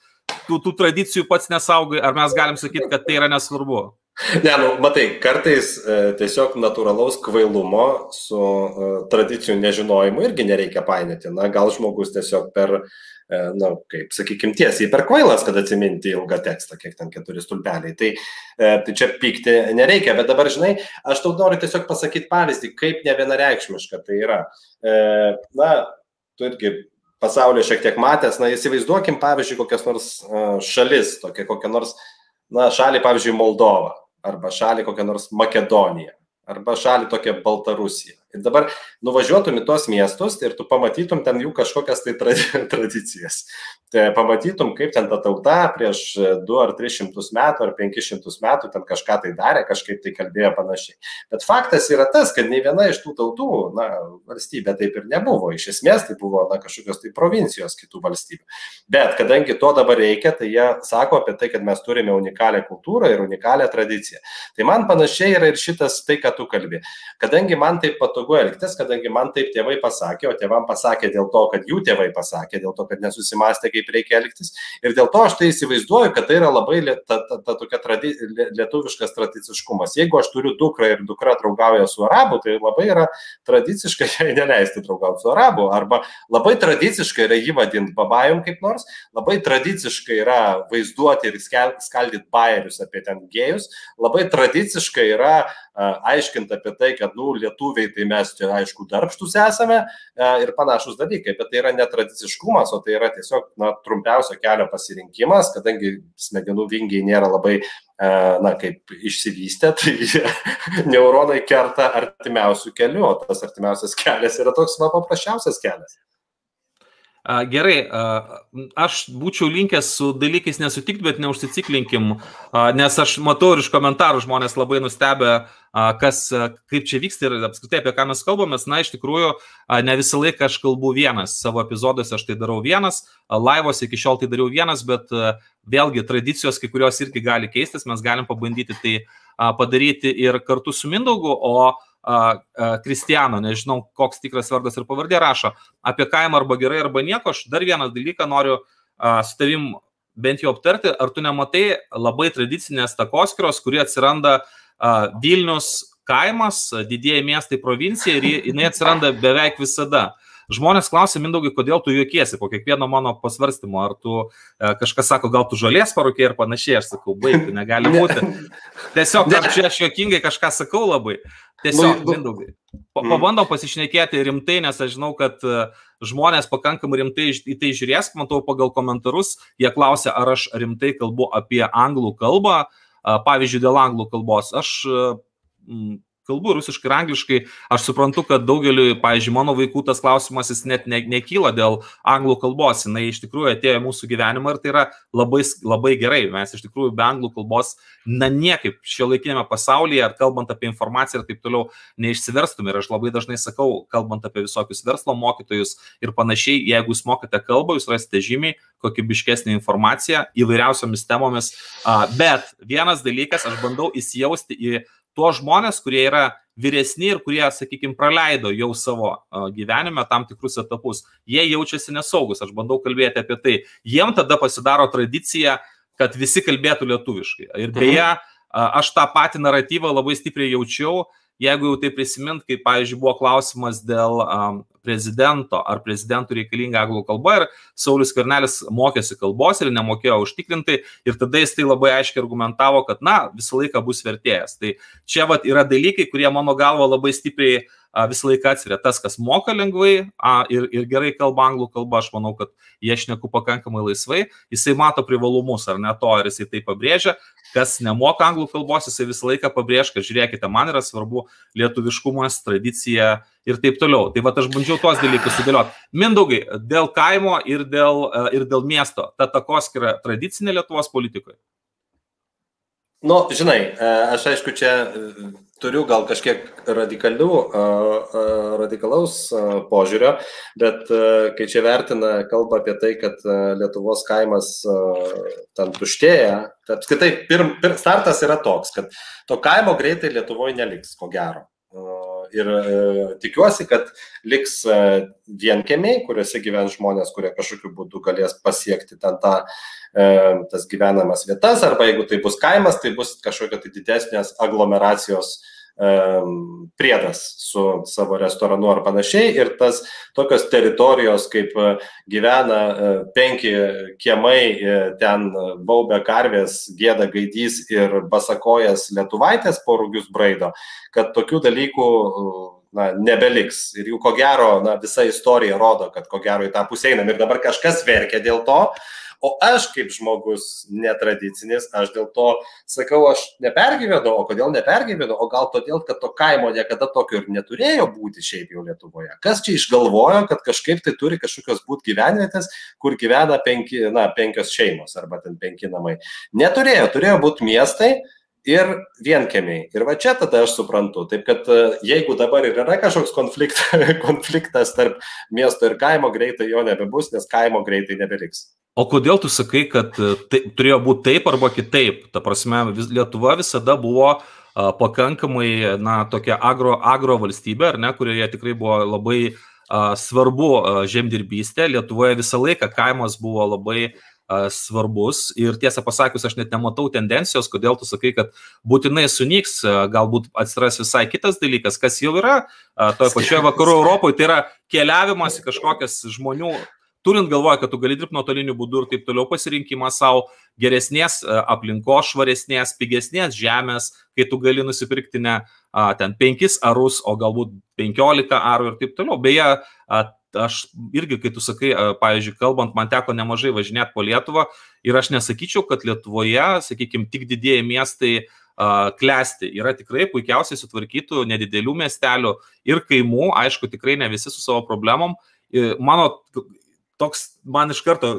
tų, tų tradicijų pats nesaugai, ar mes galim sakyti, kad tai yra nesvarbu? Ne, nu, matai, kartais e, tiesiog natūralaus kvailumo su e, tradicijų nežinojimu irgi nereikia painėti. Na, gal žmogus tiesiog per, e, na, kaip sakykime, tiesiai per kvailas, kad atsiminti ilgą tekstą, kiek ten keturi stulpeliai. Tai, e, tai čia pykti nereikia, bet dabar, žinai, aš tau noriu tiesiog pasakyti pavyzdį, kaip ne vienareikšmiška tai yra. E, na, tu irgi pasaulyje šiek tiek matęs, na, įsivaizduokim, pavyzdžiui, kokias nors e, šalis, tokia kokia nors, na, šalį, pavyzdžiui, Moldova arba šalį kokią nors Makedoniją, arba šalį tokią Baltarusiją. Ir dabar nuvažiuotum į tuos miestus ir tu pamatytum ten jų kažkokias tai tradicijas. Tai pamatytum, kaip ten ta tauta prieš 2 ar 300 metų ar 500 metų ten kažką tai darė, kažkaip tai kalbėjo panašiai. Bet faktas yra tas, kad nei viena iš tų tautų, na, valstybė taip ir nebuvo. Iš esmės tai buvo, na, kažkokios tai provincijos kitų valstybių. Bet kadangi to dabar reikia, tai jie sako apie tai, kad mes turime unikalią kultūrą ir unikalią tradiciją. Tai man panašiai yra ir šitas tai, ką tu kalbi. Kadangi man taip patogu elgtis, kadangi man taip tėvai pasakė, o tėvam pasakė dėl to, kad jų tėvai pasakė, dėl to, kad nesusimastė, kaip reikia elgtis. Ir dėl to aš tai įsivaizduoju, kad tai yra labai ta, ta, ta tokia tradi, lietuviškas tradiciškumas. Jeigu aš turiu dukrą ir dukra draugauja su arabu, tai labai yra tradiciškai jai neleisti draugauti su arabu. Arba labai tradiciškai yra jį vadinti babajum kaip nors, labai tradiciškai yra vaizduoti ir skaldyti bairius apie ten gėjus, labai tradiciškai yra aiškinti apie tai, kad, nu, lietuviai, tai mes čia, aišku, darbštus esame ir panašus dalykai, bet tai yra netradiciškumas, o tai yra tiesiog, na, trumpiausio kelio pasirinkimas, kadangi smegenų vingiai nėra labai, na, kaip išsivystę, tai neuronai kerta artimiausių kelių, o tas artimiausias kelias yra toks, na, paprasčiausias kelias. Gerai, aš būčiau linkęs su dalykais nesutikti, bet neužsiciklinkim, nes aš matau ir iš komentarų žmonės labai nustebę, kas, kaip čia vyksta ir apskritai apie ką mes kalbame. Na, iš tikrųjų, ne visą laiką aš kalbu vienas, savo epizoduose aš tai darau vienas, laivos iki šiol tai dariau vienas, bet vėlgi tradicijos kai kurios irgi gali keistis, mes galim pabandyti tai padaryti ir kartu su Mindaugu, o Kristijano, nežinau, koks tikras vardas ir pavardė rašo, apie kaimą arba gerai arba nieko, aš dar vieną dalyką noriu su tavim bent jau aptarti, ar tu nematai labai tradicinės takoskiros, kurie atsiranda Vilnius kaimas, didieji miestai provincija ir jinai atsiranda beveik visada. Žmonės klausia, Mindaugai, kodėl tu juokiesi po kiekvieno mano pasvarstymo, ar tu e, kažkas sako, gal tu žalės parūkė ir panašiai, aš sakau, baigti, negali būti. Tiesiog, ar čia aš juokingai kažką sakau labai. Tiesiog, nu, Mindaugai, mm. pabandom pasišnekėti rimtai, nes aš žinau, kad e, žmonės pakankamai rimtai į tai žiūrės, matau pagal komentarus, jie klausia, ar aš rimtai kalbu apie anglų kalbą, pavyzdžiui, dėl anglų kalbos. Aš kalbu rusiškai ir angliškai, aš suprantu, kad daugeliu, pavyzdžiui, mano vaikų tas klausimas jis net ne, nekyla dėl anglų kalbos, jinai iš tikrųjų atėjo į mūsų gyvenimą ir tai yra labai, labai gerai. Mes iš tikrųjų be anglų kalbos, na niekaip šio laikinėme pasaulyje, ar kalbant apie informaciją ir taip toliau, neišsiverstum. Ir aš labai dažnai sakau, kalbant apie visokius verslo mokytojus ir panašiai, jeigu jūs mokate kalbą, jūs rasite žymiai kokybiškesnė informacija įvairiausiomis temomis. Bet vienas dalykas, aš bandau įsijausti į tuos žmonės, kurie yra vyresni ir kurie, sakykime, praleido jau savo gyvenime tam tikrus etapus. Jie jaučiasi nesaugus, aš bandau kalbėti apie tai. Jiem tada pasidaro tradicija, kad visi kalbėtų lietuviškai. Ir beje, aš tą patį naratyvą labai stipriai jaučiau, jeigu jau tai prisimint, kaip, pavyzdžiui, buvo klausimas dėl um, prezidento, ar prezidentų reikalinga anglų kalba ir Saulis Karnelis mokėsi kalbos ir nemokėjo užtikrintai ir tada jis tai labai aiškiai argumentavo, kad, na, visą laiką bus vertėjas. Tai čia vat yra dalykai, kurie mano galva labai stipriai visą laiką atsiria. Tas, kas moka lengvai a, ir, ir gerai kalba anglų kalba, aš manau, kad jie šneku pakankamai laisvai, jisai mato privalumus, ar ne to, ir jisai tai pabrėžia. Kas nemoka anglų kalbos, jisai visą laiką pabrėžia, kad žiūrėkite, man yra svarbu lietuviškumas, tradicija ir taip toliau. Tai va, aš bandžiau tuos dalykus sudėlioti. Mindaugai, dėl kaimo ir dėl, ir dėl miesto, ta takoskira tradicinė Lietuvos politikoje. Nu, žinai, aš aišku, čia turiu gal kažkiek radikalių, radikalaus požiūrio, bet kai čia vertina, kalba apie tai, kad Lietuvos kaimas ten tuštėja, tai apskritai pirm, pir, startas yra toks, kad to kaimo greitai Lietuvoje neliks, ko gero. Ir tikiuosi, kad liks vienkemiai, kuriuose gyvens žmonės, kurie kažkokiu būdu galės pasiekti ten tą, tas gyvenamas vietas, arba jeigu tai bus kaimas, tai bus kažkokia tai didesnės aglomeracijos priedas su savo restoranu ar panašiai. Ir tas tokios teritorijos, kaip gyvena penki kiemai, ten baubė karvės, gėda gaidys ir basakojas lietuvaitės porugius braido, kad tokių dalykų na, nebeliks. Ir jų ko gero, na, visa istorija rodo, kad ko gero į tą pusę einam. Ir dabar kažkas verkia dėl to, O aš kaip žmogus netradicinis, aš dėl to sakau, aš nepergyvenu, o kodėl nepergyvenu, o gal todėl, kad to kaimo niekada tokio ir neturėjo būti šiaip jau Lietuvoje. Kas čia išgalvojo, kad kažkaip tai turi kažkokios būti gyvenvietės, kur gyvena penki, na, penkios šeimos arba ten penki namai. Neturėjo, turėjo būti miestai, ir vienkemiai. Ir va čia tada aš suprantu. Taip kad jeigu dabar ir yra kažkoks konflikt, konfliktas tarp miesto ir kaimo, greitai jo nebebus, nes kaimo greitai nebeliks. O kodėl tu sakai, kad e, tai, turėjo būti taip arba kitaip? Ta prasme, vis, Lietuva visada buvo a, pakankamai, na, tokia agro, agro valstybė, ar ne, kurioje tikrai buvo labai a, svarbu a, žemdirbystė. Lietuvoje visą laiką kaimas buvo labai svarbus ir tiesą pasakius, aš net nematau tendencijos, kodėl tu sakai, kad būtinai sunyks, galbūt atsiras visai kitas dalykas, kas jau yra toje pačioje vakarų Europoje, tai yra keliavimas į kažkokias žmonių turint galvoje, kad tu gali dirbti nuotoliniu būdu ir taip toliau, pasirinkimas savo geresnės aplinkos, švaresnės, pigesnės žemės, kai tu gali nusipirkti ne a, ten 5 arus, o galbūt 15 arų ir taip toliau. Beje, a, aš irgi, kai tu sakai, pavyzdžiui, kalbant, man teko nemažai važinėti po Lietuvą ir aš nesakyčiau, kad Lietuvoje, sakykime, tik didėjai miestai uh, klesti. Yra tikrai puikiausiai sutvarkytų nedidelių miestelių ir kaimų, aišku, tikrai ne visi su savo problemom. Mano toks man iš karto,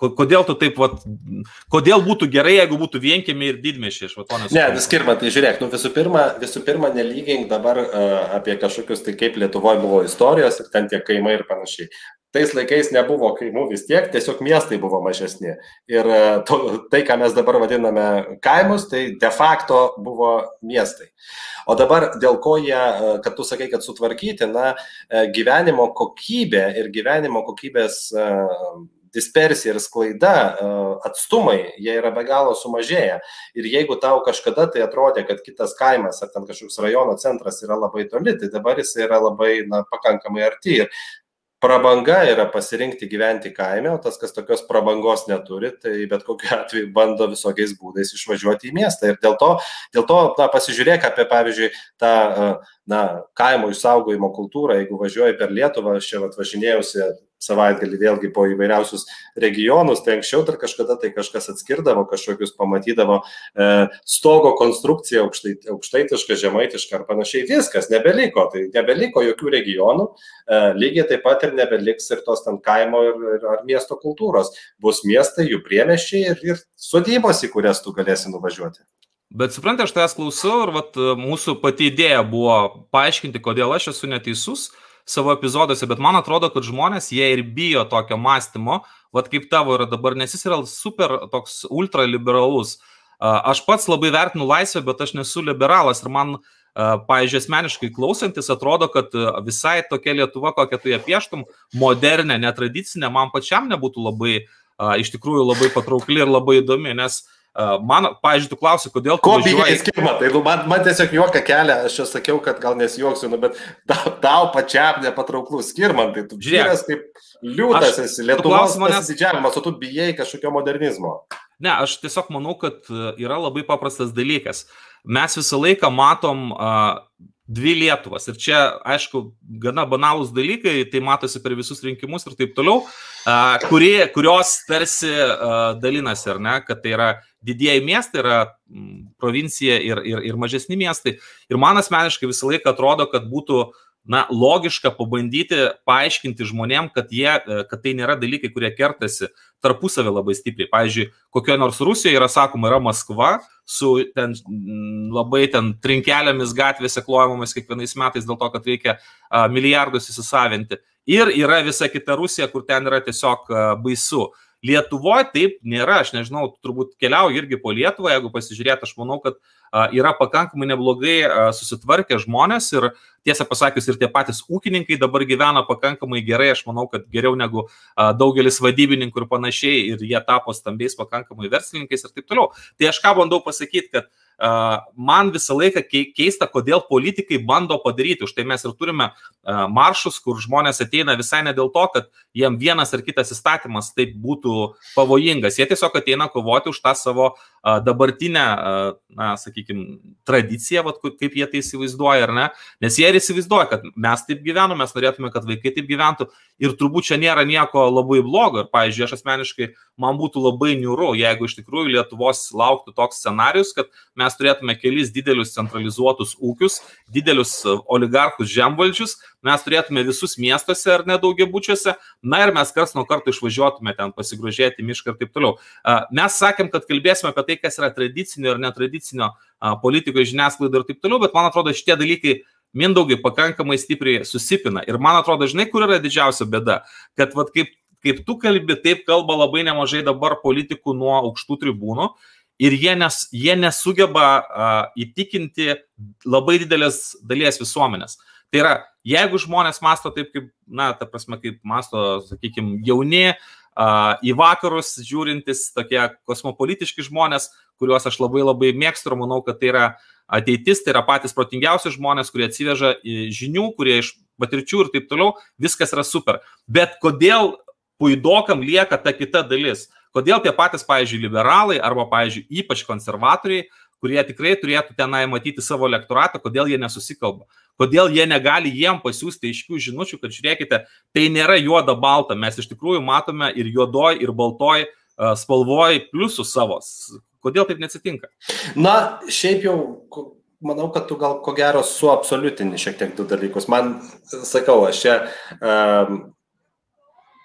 kodėl tu taip, vat, kodėl būtų gerai, jeigu būtų vienkėmi ir didmešiai, to nesu. Ne, skirma, tai žiūrėk, nu, visų pirma, visų pirma nelygink dabar uh, apie kažkokius, tai kaip Lietuvoje buvo istorijos ir ten tie kaimai ir panašiai. Tais laikais nebuvo kaimų vis tiek, tiesiog miestai buvo mažesni. Ir uh, to, tai, ką mes dabar vadiname kaimus, tai de facto buvo miestai. O dabar dėl ko jie, e, kad tu sakai, kad sutvarkyti, na, e, gyvenimo kokybė ir gyvenimo kokybės e, dispersija ir sklaida, atstumai, jie yra be galo sumažėję. Ir jeigu tau kažkada tai atrodė, kad kitas kaimas ar ten kažkoks rajono centras yra labai toli, tai dabar jis yra labai, na, pakankamai arti. Ir prabanga yra pasirinkti gyventi kaime, o tas, kas tokios prabangos neturi, tai bet kokiu atveju bando visokiais būdais išvažiuoti į miestą. Ir dėl to, dėl to na, pasižiūrėk apie, pavyzdžiui, tą na, kaimo išsaugojimo kultūrą, jeigu važiuoji per Lietuvą, aš čia atvažinėjausi savaitgalį vėlgi po įvairiausius regionus, tai anksčiau dar kažkada tai kažkas atskirdavo, kažkokius pamatydavo e, stogo konstrukciją aukštai, aukštaitišką, žemaitišką ar panašiai, viskas nebeliko, tai nebeliko jokių regionų, e, lygiai taip pat ir nebeliks ir tos ten kaimo ir, ir ar miesto kultūros, bus miestai, jų priemeščiai ir, ir sodybos, į kurias tu galėsi nuvažiuoti. Bet suprantate, aš tavęs klausau ir vat, mūsų pati idėja buvo paaiškinti, kodėl aš esu neteisus. Uh, savo epizoduose, bet man atrodo, kad žmonės jie ir bijo tokio mąstymo, vad kaip tavo yra dabar, nes jis yra super toks ultraliberalus. Aš pats labai vertinu laisvę, bet aš nesu liberalas ir man, pavyzdžiui, asmeniškai klausantis, atrodo, kad visai tokia Lietuva, kokią tu ją pieštum, modernė, netradicinė, man pačiam nebūtų labai, iš tikrųjų labai patraukli ir labai įdomi, nes Man, pavyzdžiui, tu klausi, kodėl. Ko bijai skirma? Tai nu, man, man tiesiog juoka kelia, aš jau sakiau, kad gal nesijuoksiu, nu, bet tau, tau pačiam nepatrauklus skirman, tai tu žiūrės kaip liūtas esi, Lietuvos manęs didžiavimas, o tu bijai kažkokio modernizmo. Ne, aš tiesiog manau, kad e, yra labai paprastas dalykas. Mes visą laiką matom dvi Lietuvas. Ir čia, aišku, gana banalūs dalykai, tai matosi per visus rinkimus ir taip toliau, kurie, kurios tarsi dalinasi, ar ne, kad tai yra didieji miestai, yra provincija ir, ir, ir mažesni miestai. Ir man asmeniškai visą laiką atrodo, kad būtų na, logiška pabandyti paaiškinti žmonėm, kad, jie, e, kad tai nėra dalykai, kurie kertasi tarpusavį labai stipriai. Pavyzdžiui, kokio nors Rusijoje yra sakoma, yra Maskva su ten labai ten trinkelėmis gatvėse klojamomis kiekvienais metais dėl to, kad reikia a, milijardus įsisavinti. Ir yra visa kita Rusija, kur ten yra tiesiog a, baisu. Lietuvoje taip nėra, aš nežinau, turbūt keliauju irgi po Lietuvą, jeigu pasižiūrėt, aš manau, kad yra pakankamai neblogai susitvarkę žmonės ir tiesą pasakius ir tie patys ūkininkai dabar gyvena pakankamai gerai, aš manau, kad geriau negu daugelis vadybininkų ir panašiai ir jie tapo stambiais pakankamai verslininkais ir taip toliau. Tai aš ką bandau pasakyti, kad man visą laiką keista, kodėl politikai bando padaryti. Už tai mes ir turime maršus, kur žmonės ateina visai ne dėl to, kad jiem vienas ar kitas įstatymas taip būtų pavojingas. Jie tiesiog ateina kovoti už tą savo dabartinę, na, sakykime, tradiciją, vat, kaip jie tai įsivaizduoja, ar ne. Nes jie ir įsivaizduoja, kad mes taip gyvename, mes norėtume, kad vaikai taip gyventų ir turbūt čia nėra nieko labai blogo. Ir, pavyzdžiui, aš asmeniškai, man būtų labai niūru, jeigu iš tikrųjų Lietuvos lauktų toks scenarius, kad mes turėtume kelis didelius centralizuotus ūkius, didelius oligarchus žemvaldžius, mes turėtume visus miestuose ar nedaugiabučiuose, na ir mes kars nuo karto išvažiuotume ten pasigrožėti mišką ir taip toliau. Mes sakėm, kad kalbėsime apie tai, kas yra tradicinio ir netradicinio politikoje, žiniasklaidoje ir taip toliau, bet man atrodo šitie dalykai mindaugai pakankamai stipriai susipina. Ir man atrodo, žinai, kur yra didžiausia bėda, kad vat, kaip, kaip tu kalbi, taip kalba labai nemažai dabar politikų nuo aukštų tribūnų ir jie, nes, jie nesugeba uh, įtikinti labai didelės dalies visuomenės. Tai yra, jeigu žmonės masto taip, kaip, na, ta prasme, kaip masto, sakykime, jauni, uh, į vakarus žiūrintis tokie kosmopolitiški žmonės, kuriuos aš labai labai mėgstu ir manau, kad tai yra ateitis, tai yra patys protingiausi žmonės, kurie atsiveža žinių, kurie iš patirčių ir taip toliau, viskas yra super. Bet kodėl puidokam lieka ta kita dalis? Kodėl tie patys, pavyzdžiui, liberalai arba, pavyzdžiui, ypač konservatoriai, kurie tikrai turėtų tenai matyti savo elektoratą, kodėl jie nesusikalba, kodėl jie negali jiem pasiūsti aiškių žinučių, kad žiūrėkite, tai nėra juoda balta, mes iš tikrųjų matome ir juodoj, ir baltoj spalvoj pliusus savos. Kodėl taip neatsitinka? Na, šiaip jau manau, kad tu gal ko gero suabsoliutini šiek tiek du dalykus. Man, sakau, aš čia um,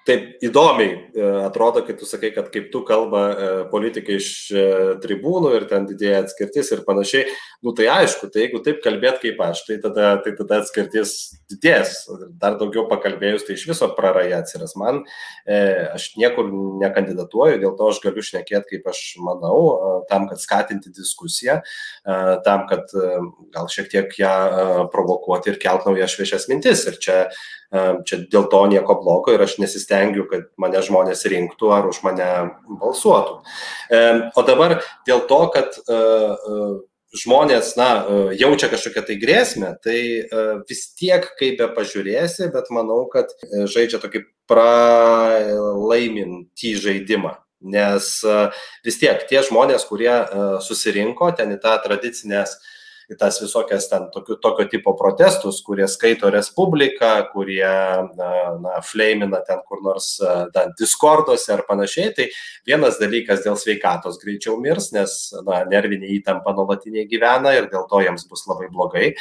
taip įdomiai e, atrodo, kai tu sakai, kad kaip tu kalba e, politikai iš e, tribūnų ir ten didėja atskirtis ir panašiai, nu tai aišku, tai jeigu taip kalbėt kaip aš, tai tada, tai tada atskirtis didės. Dar daugiau pakalbėjus, tai iš viso praraja atsiras. Man, aš niekur nekandidatuoju, dėl to aš galiu šnekėti, kaip aš manau, tam, kad skatinti diskusiją, tam, kad gal šiek tiek ją provokuoti ir kelt naujas šviešias mintis. Ir čia Čia dėl to nieko blogo ir aš nesistengiu, kad mane žmonės rinktų ar už mane balsuotų. O dabar dėl to, kad e, e, žmonės, na, e, jaučia kažkokią tai grėsmę, tai vis tiek, kaip be pažiūrėsi, bet manau, kad žaidžia tokį pralaimintį žaidimą. Nes vis tiek tie žmonės, kurie susirinko ten į tą tradicinės uh, į tas visokias ten tokių, tokio tipo protestus, kurie skaito Respubliką, kurie na, na, fleimina ten kur nors ten Discorduose ar panašiai. Tai vienas dalykas dėl sveikatos greičiau mirs, nes na, nervinė įtampa nuolatinė gyvena ir dėl to jiems bus labai blogai.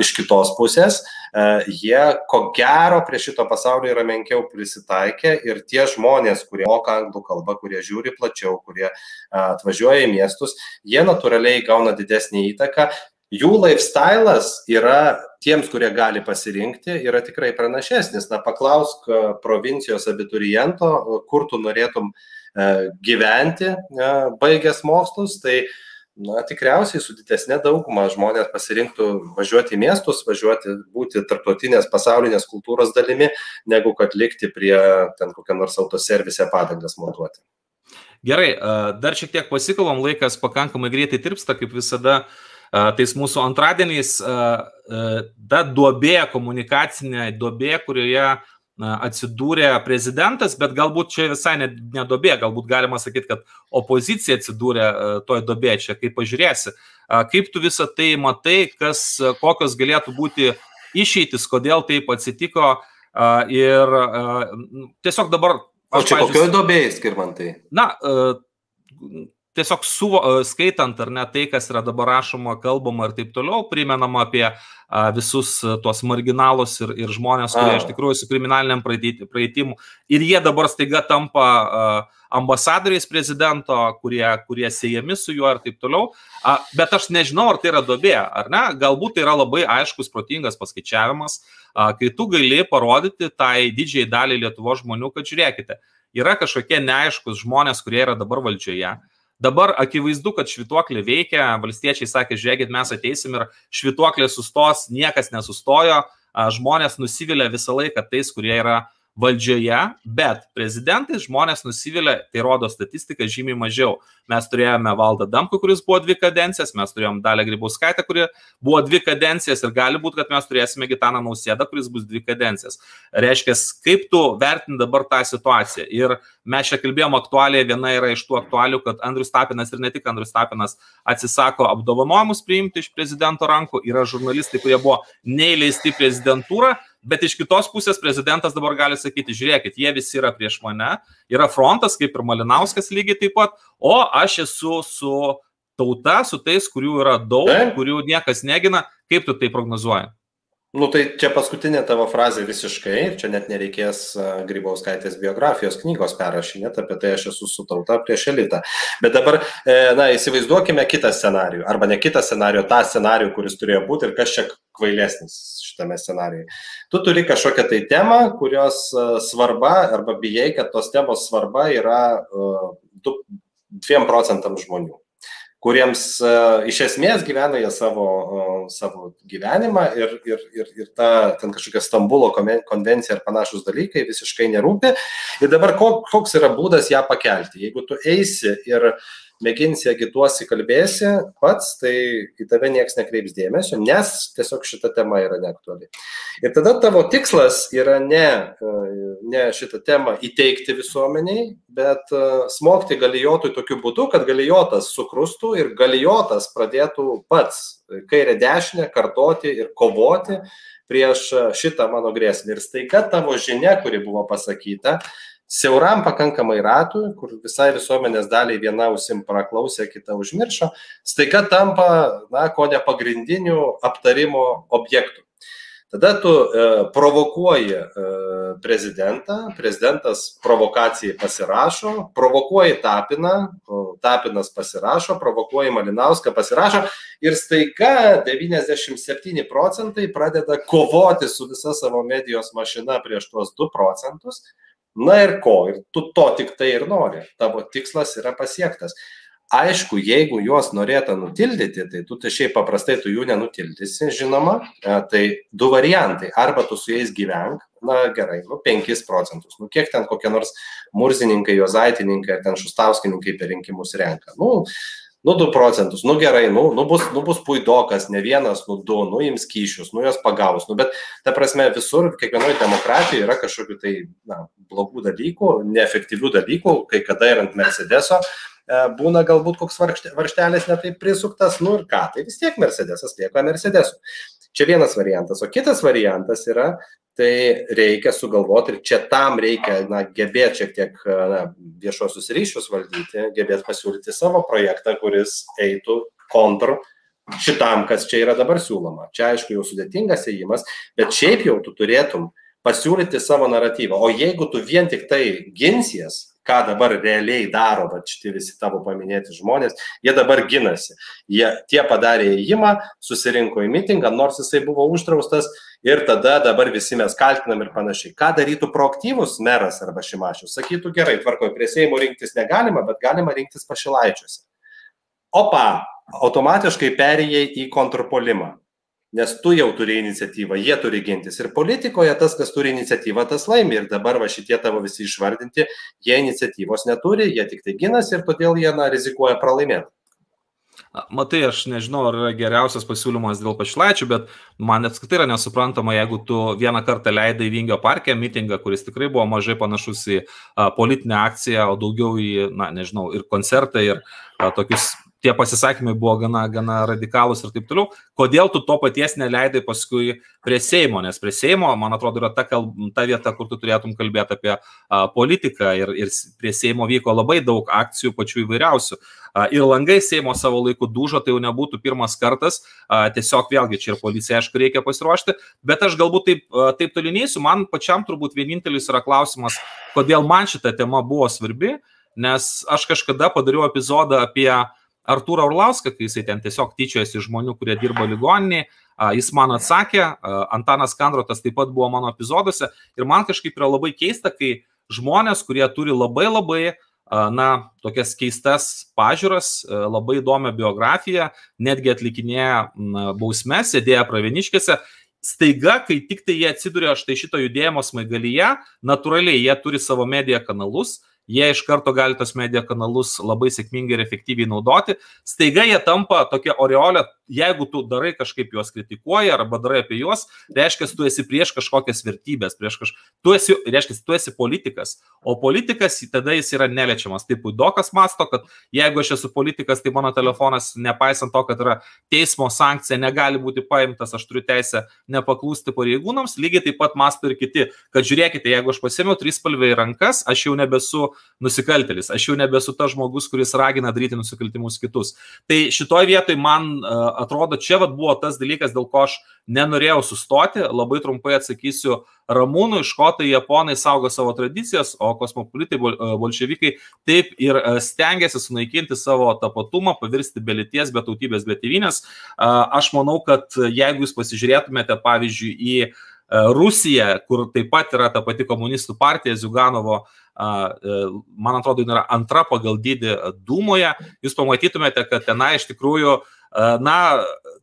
Iš kitos pusės, jie ko gero prie šito pasaulio yra menkiau prisitaikę ir tie žmonės, kurie moka anglų kalbą, kurie žiūri plačiau, kurie atvažiuoja į miestus, jie natūraliai gauna didesnį įtaką jų lifestyle'as yra tiems, kurie gali pasirinkti, yra tikrai pranašesnis. Na, paklausk e, provincijos abituriento, kur tu norėtum e, gyventi, e, baigęs mokslus, tai na, tikriausiai su didesnė dauguma žmonės pasirinktų važiuoti į miestus, važiuoti, būti tarptautinės pasaulinės kultūros dalimi, negu kad likti prie ten kokią nors autoservise padangas montuoti. Gerai, dar šiek tiek pasikalbam, laikas pakankamai greitai tirpsta, kaip visada. Tais mūsų antradieniais ta duobė, komunikacinė duobė, kurioje atsidūrė prezidentas, bet galbūt čia visai nedobė, galbūt galima sakyti, kad opozicija atsidūrė toj dobė, čia kaip pažiūrėsi. Kaip tu visą tai matai, kas, kokios galėtų būti išeitis, kodėl taip atsitiko ir tiesiog dabar... O čia kokioje dobėje skirmantai? Na, tiesiog suvo, skaitant ar ne tai, kas yra dabar rašoma, kalbama ir taip toliau, primenama apie visus tuos marginalus ir, ir žmonės, kurie iš tikrųjų su kriminaliniam praeitim. Ir jie dabar staiga tampa ambasadoriais prezidento, kurie, kurie siejami su juo ir taip toliau. Bet aš nežinau, ar tai yra dobė, ar ne. Galbūt tai yra labai aiškus, protingas paskaičiavimas, kai tu gali parodyti tai didžiai daliai Lietuvo žmonių, kad žiūrėkite, yra kažkokie neaiškus žmonės, kurie yra dabar valdžioje Dabar akivaizdu, kad švituoklė veikia, valstiečiai sakė, žiūrėkit, mes ateisim ir švituoklė sustos, niekas nesustojo, žmonės nusivylė visą laiką tais, kurie yra valdžioje, bet prezidentais žmonės nusivylė, tai rodo statistika, žymiai mažiau. Mes turėjome Valdą Damku, kuris buvo dvi kadencijas, mes turėjom Dalę Grybauskaitę, kuri buvo dvi kadencijas ir gali būti, kad mes turėsime Gitaną Nausėdą, kuris bus dvi kadencijas. Reiškia, kaip tu vertini dabar tą situaciją? Ir mes čia kalbėjom aktualiai, viena yra iš tų aktualių, kad Andrius Tapinas ir ne tik Andrius Tapinas atsisako apdovanojimus priimti iš prezidento rankų, yra žurnalistai, kurie buvo neįleisti prezidentūrą Bet iš kitos pusės prezidentas dabar gali sakyti, žiūrėkit, jie visi yra prieš mane, yra frontas, kaip ir Malinauskas lygiai taip pat, o aš esu su tauta, su tais, kurių yra daug, kurių niekas negina. Kaip tu tai prognozuoji? Nu tai čia paskutinė tavo frazė visiškai, čia net nereikės Grybauskaitės biografijos knygos perrašinėti, apie tai aš esu su tauta prieš elitą. Bet dabar, e, na, įsivaizduokime kitą scenarių, arba ne kitą scenarių, tą scenarių, kuris turėjo būti ir kas čia kvailesnis šitame scenariuje. Tu turi kažkokią tai temą, kurios svarba, arba bijai, kad tos temos svarba yra 2 procentams žmonių kuriems uh, iš esmės gyvena jie savo, savo gyvenimą ir, ir, ir, ir ta ten kažkokia Stambulo konvencija ir panašus dalykai visiškai nerūpi. Ir dabar koks yra būdas ją pakelti? Jeigu tu eisi ir uh, mėginsi agituosi, kalbėsi pats, tai į tave niekas nekreips dėmesio, nes tiesiog šita tema yra neaktuali. Ir tada tavo tikslas yra ne, ne šitą temą įteikti visuomeniai, bet e, smogti galijotui tokiu būdu, kad galijotas sukrustų ir galijotas pradėtų pats kairę dešinę kartoti ir kovoti prieš šitą mano grėsmę. Ir staiga tavo žinia, kuri buvo pasakyta, siauram pakankamai ratui, kur visai visuomenės daliai viena ausim praklausė, kita užmiršo, staiga tampa, na, ko ne pagrindiniu aptarimo objektu. Tada tu e, provokuoji e, prezidentą, prezidentas provokacijai pasirašo, provokuoji Tapiną, Tapinas pasirašo, provokuoji Malinauską pasirašo ir staiga 97 procentai pradeda kovoti su visa savo medijos mašina prieš tuos 2 procentus Na ir ko? Ir tu to tik tai ir nori. Tavo tikslas yra pasiektas. Aišku, jeigu juos norėtų nutildyti, tai tu tai šiaip paprastai tu jų nenutildysi, žinoma. E, tai du variantai. Arba tu su jais gyvenk, na gerai, nu 5 procentus. Nu kiek ten kokie nors murzininkai, jozaitininkai ar ten šustauskininkai per rinkimus renka. Nu, nu 2 procentus, nu gerai, nu, nu, bus, nu bus puidokas, ne vienas, nu 2, nu ims kyšius, nu jos pagaus, nu bet ta prasme visur, kiekvienoje demokratijoje yra kažkokių tai na, blogų dalykų, neefektyvių dalykų, kai kada ir ant Mercedeso e, būna galbūt koks varštelis netaip prisuktas, nu ir ką, tai vis tiek Mercedesas lieka Mercedesu. Čia vienas variantas, o kitas variantas yra tai reikia sugalvoti ir čia tam reikia na, gebėti šiek tiek na, viešuosius ryšius valdyti, gebėti pasiūlyti savo projektą, kuris eitų kontr šitam, kas čia yra dabar siūloma. Čia aišku jau sudėtingas įėjimas, bet šiaip jau tu turėtum pasiūlyti savo naratyvą. O jeigu tu vien tik tai ginsies, ką dabar realiai daro, va šitie visi tavo paminėti žmonės, jie dabar ginasi. Jie tie padarė įėjimą, susirinko į mitingą, nors jisai buvo uždraustas ir tada dabar visi mes kaltinam ir panašiai. Ką darytų proaktyvus meras arba šimašius? Sakytų gerai, tvarkoju, prie Seimo rinktis negalima, bet galima rinktis pašilaičiuose. Opa, automatiškai perėjai į kontrpolimą. Nes tu jau turi iniciatyvą, jie turi gintis. Ir politikoje tas, kas turi iniciatyvą, tas laimi. Ir dabar va šitie tavo visi išvardinti, jie iniciatyvos neturi, jie tik tai ginas ir todėl jie na, rizikuoja pralaimėti. Matai, aš nežinau, ar yra geriausias pasiūlymas dėl pašlaičių, bet man apskritai yra nesuprantama, jeigu tu vieną kartą leidai Vingio parke mitingą, kuris tikrai buvo mažai panašus į a, politinę akciją, o daugiau į, na, nežinau, ir koncertą, ir a, tokius tie pasisakymai buvo gana, gana radikalūs ir taip toliau. Kodėl tu to paties neleidai paskui prie Seimo, nes prie Seimo, man atrodo, yra ta, kalb, ta vieta, kur tu turėtum kalbėti apie a, politiką ir, ir prie Seimo vyko labai daug akcijų pačių įvairiausių. A, ir langai Seimo savo laiku dužo, tai jau nebūtų pirmas kartas, a, tiesiog vėlgi čia ir policija, aišku, reikia pasiruošti, bet aš galbūt taip, a, taip tolinėsiu, man pačiam turbūt vienintelis yra klausimas, kodėl man šita tema buvo svarbi, nes aš kažkada padariau epizodą apie uh, Artūrą Orlauską, kai jisai ten tiesiog tyčiojasi žmonių, kurie dirba ligoninėje, jis man atsakė, Antanas Kandrotas taip pat buvo mano epizoduose. Ir man kažkaip yra labai keista, kai žmonės, kurie turi labai labai, na, tokias keistas pažiūras, labai įdomią biografiją, netgi atlikinėja bausmes, sėdėję pravieniškėse, staiga, kai tik tai jie atsiduria štai šito judėjimo smaigalyje, natūraliai jie turi savo mediją kanalus, jie iš karto gali tos medijos kanalus labai sėkmingai ir efektyviai naudoti. Staiga jie tampa tokia oreolė, jeigu tu darai kažkaip juos kritikuoji arba darai apie juos, reiškia, tu esi prieš kažkokias vertybės, prieš kaž... tu esi, reiškia, tu esi politikas, o politikas tada jis yra neliečiamas. Taip, Puidokas masto, kad jeigu aš esu politikas, tai mano telefonas, nepaisant to, kad yra teismo sankcija, negali būti paimtas, aš turiu teisę nepaklūsti pareigūnams, lygiai taip pat masto ir kiti, kad žiūrėkite, jeigu aš pasėmiau trispalvę į rankas, aš jau nebesu nusikaltelis. Aš jau nebesu tas žmogus, kuris ragina daryti nusikaltimus kitus. Tai šitoje vietoje man uh, atrodo, čia vat, buvo tas dalykas, dėl ko aš nenorėjau sustoti. Labai trumpai atsakysiu Ramūnui, škotai, japonai saugo savo tradicijas, o kosmopolitai, uh, bolševikai taip ir uh, stengiasi sunaikinti savo tapatumą, pavirsti be lyties, be tautybės, be tėvynės. Uh, aš manau, kad jeigu jūs pasižiūrėtumėte, pavyzdžiui, į Rusija, kur taip pat yra ta pati komunistų partija Ziuganovo uh, E, man atrodo, yra antra pagal dydį Dūmoje, jūs pamatytumėte, kad tenai iš tikrųjų, na,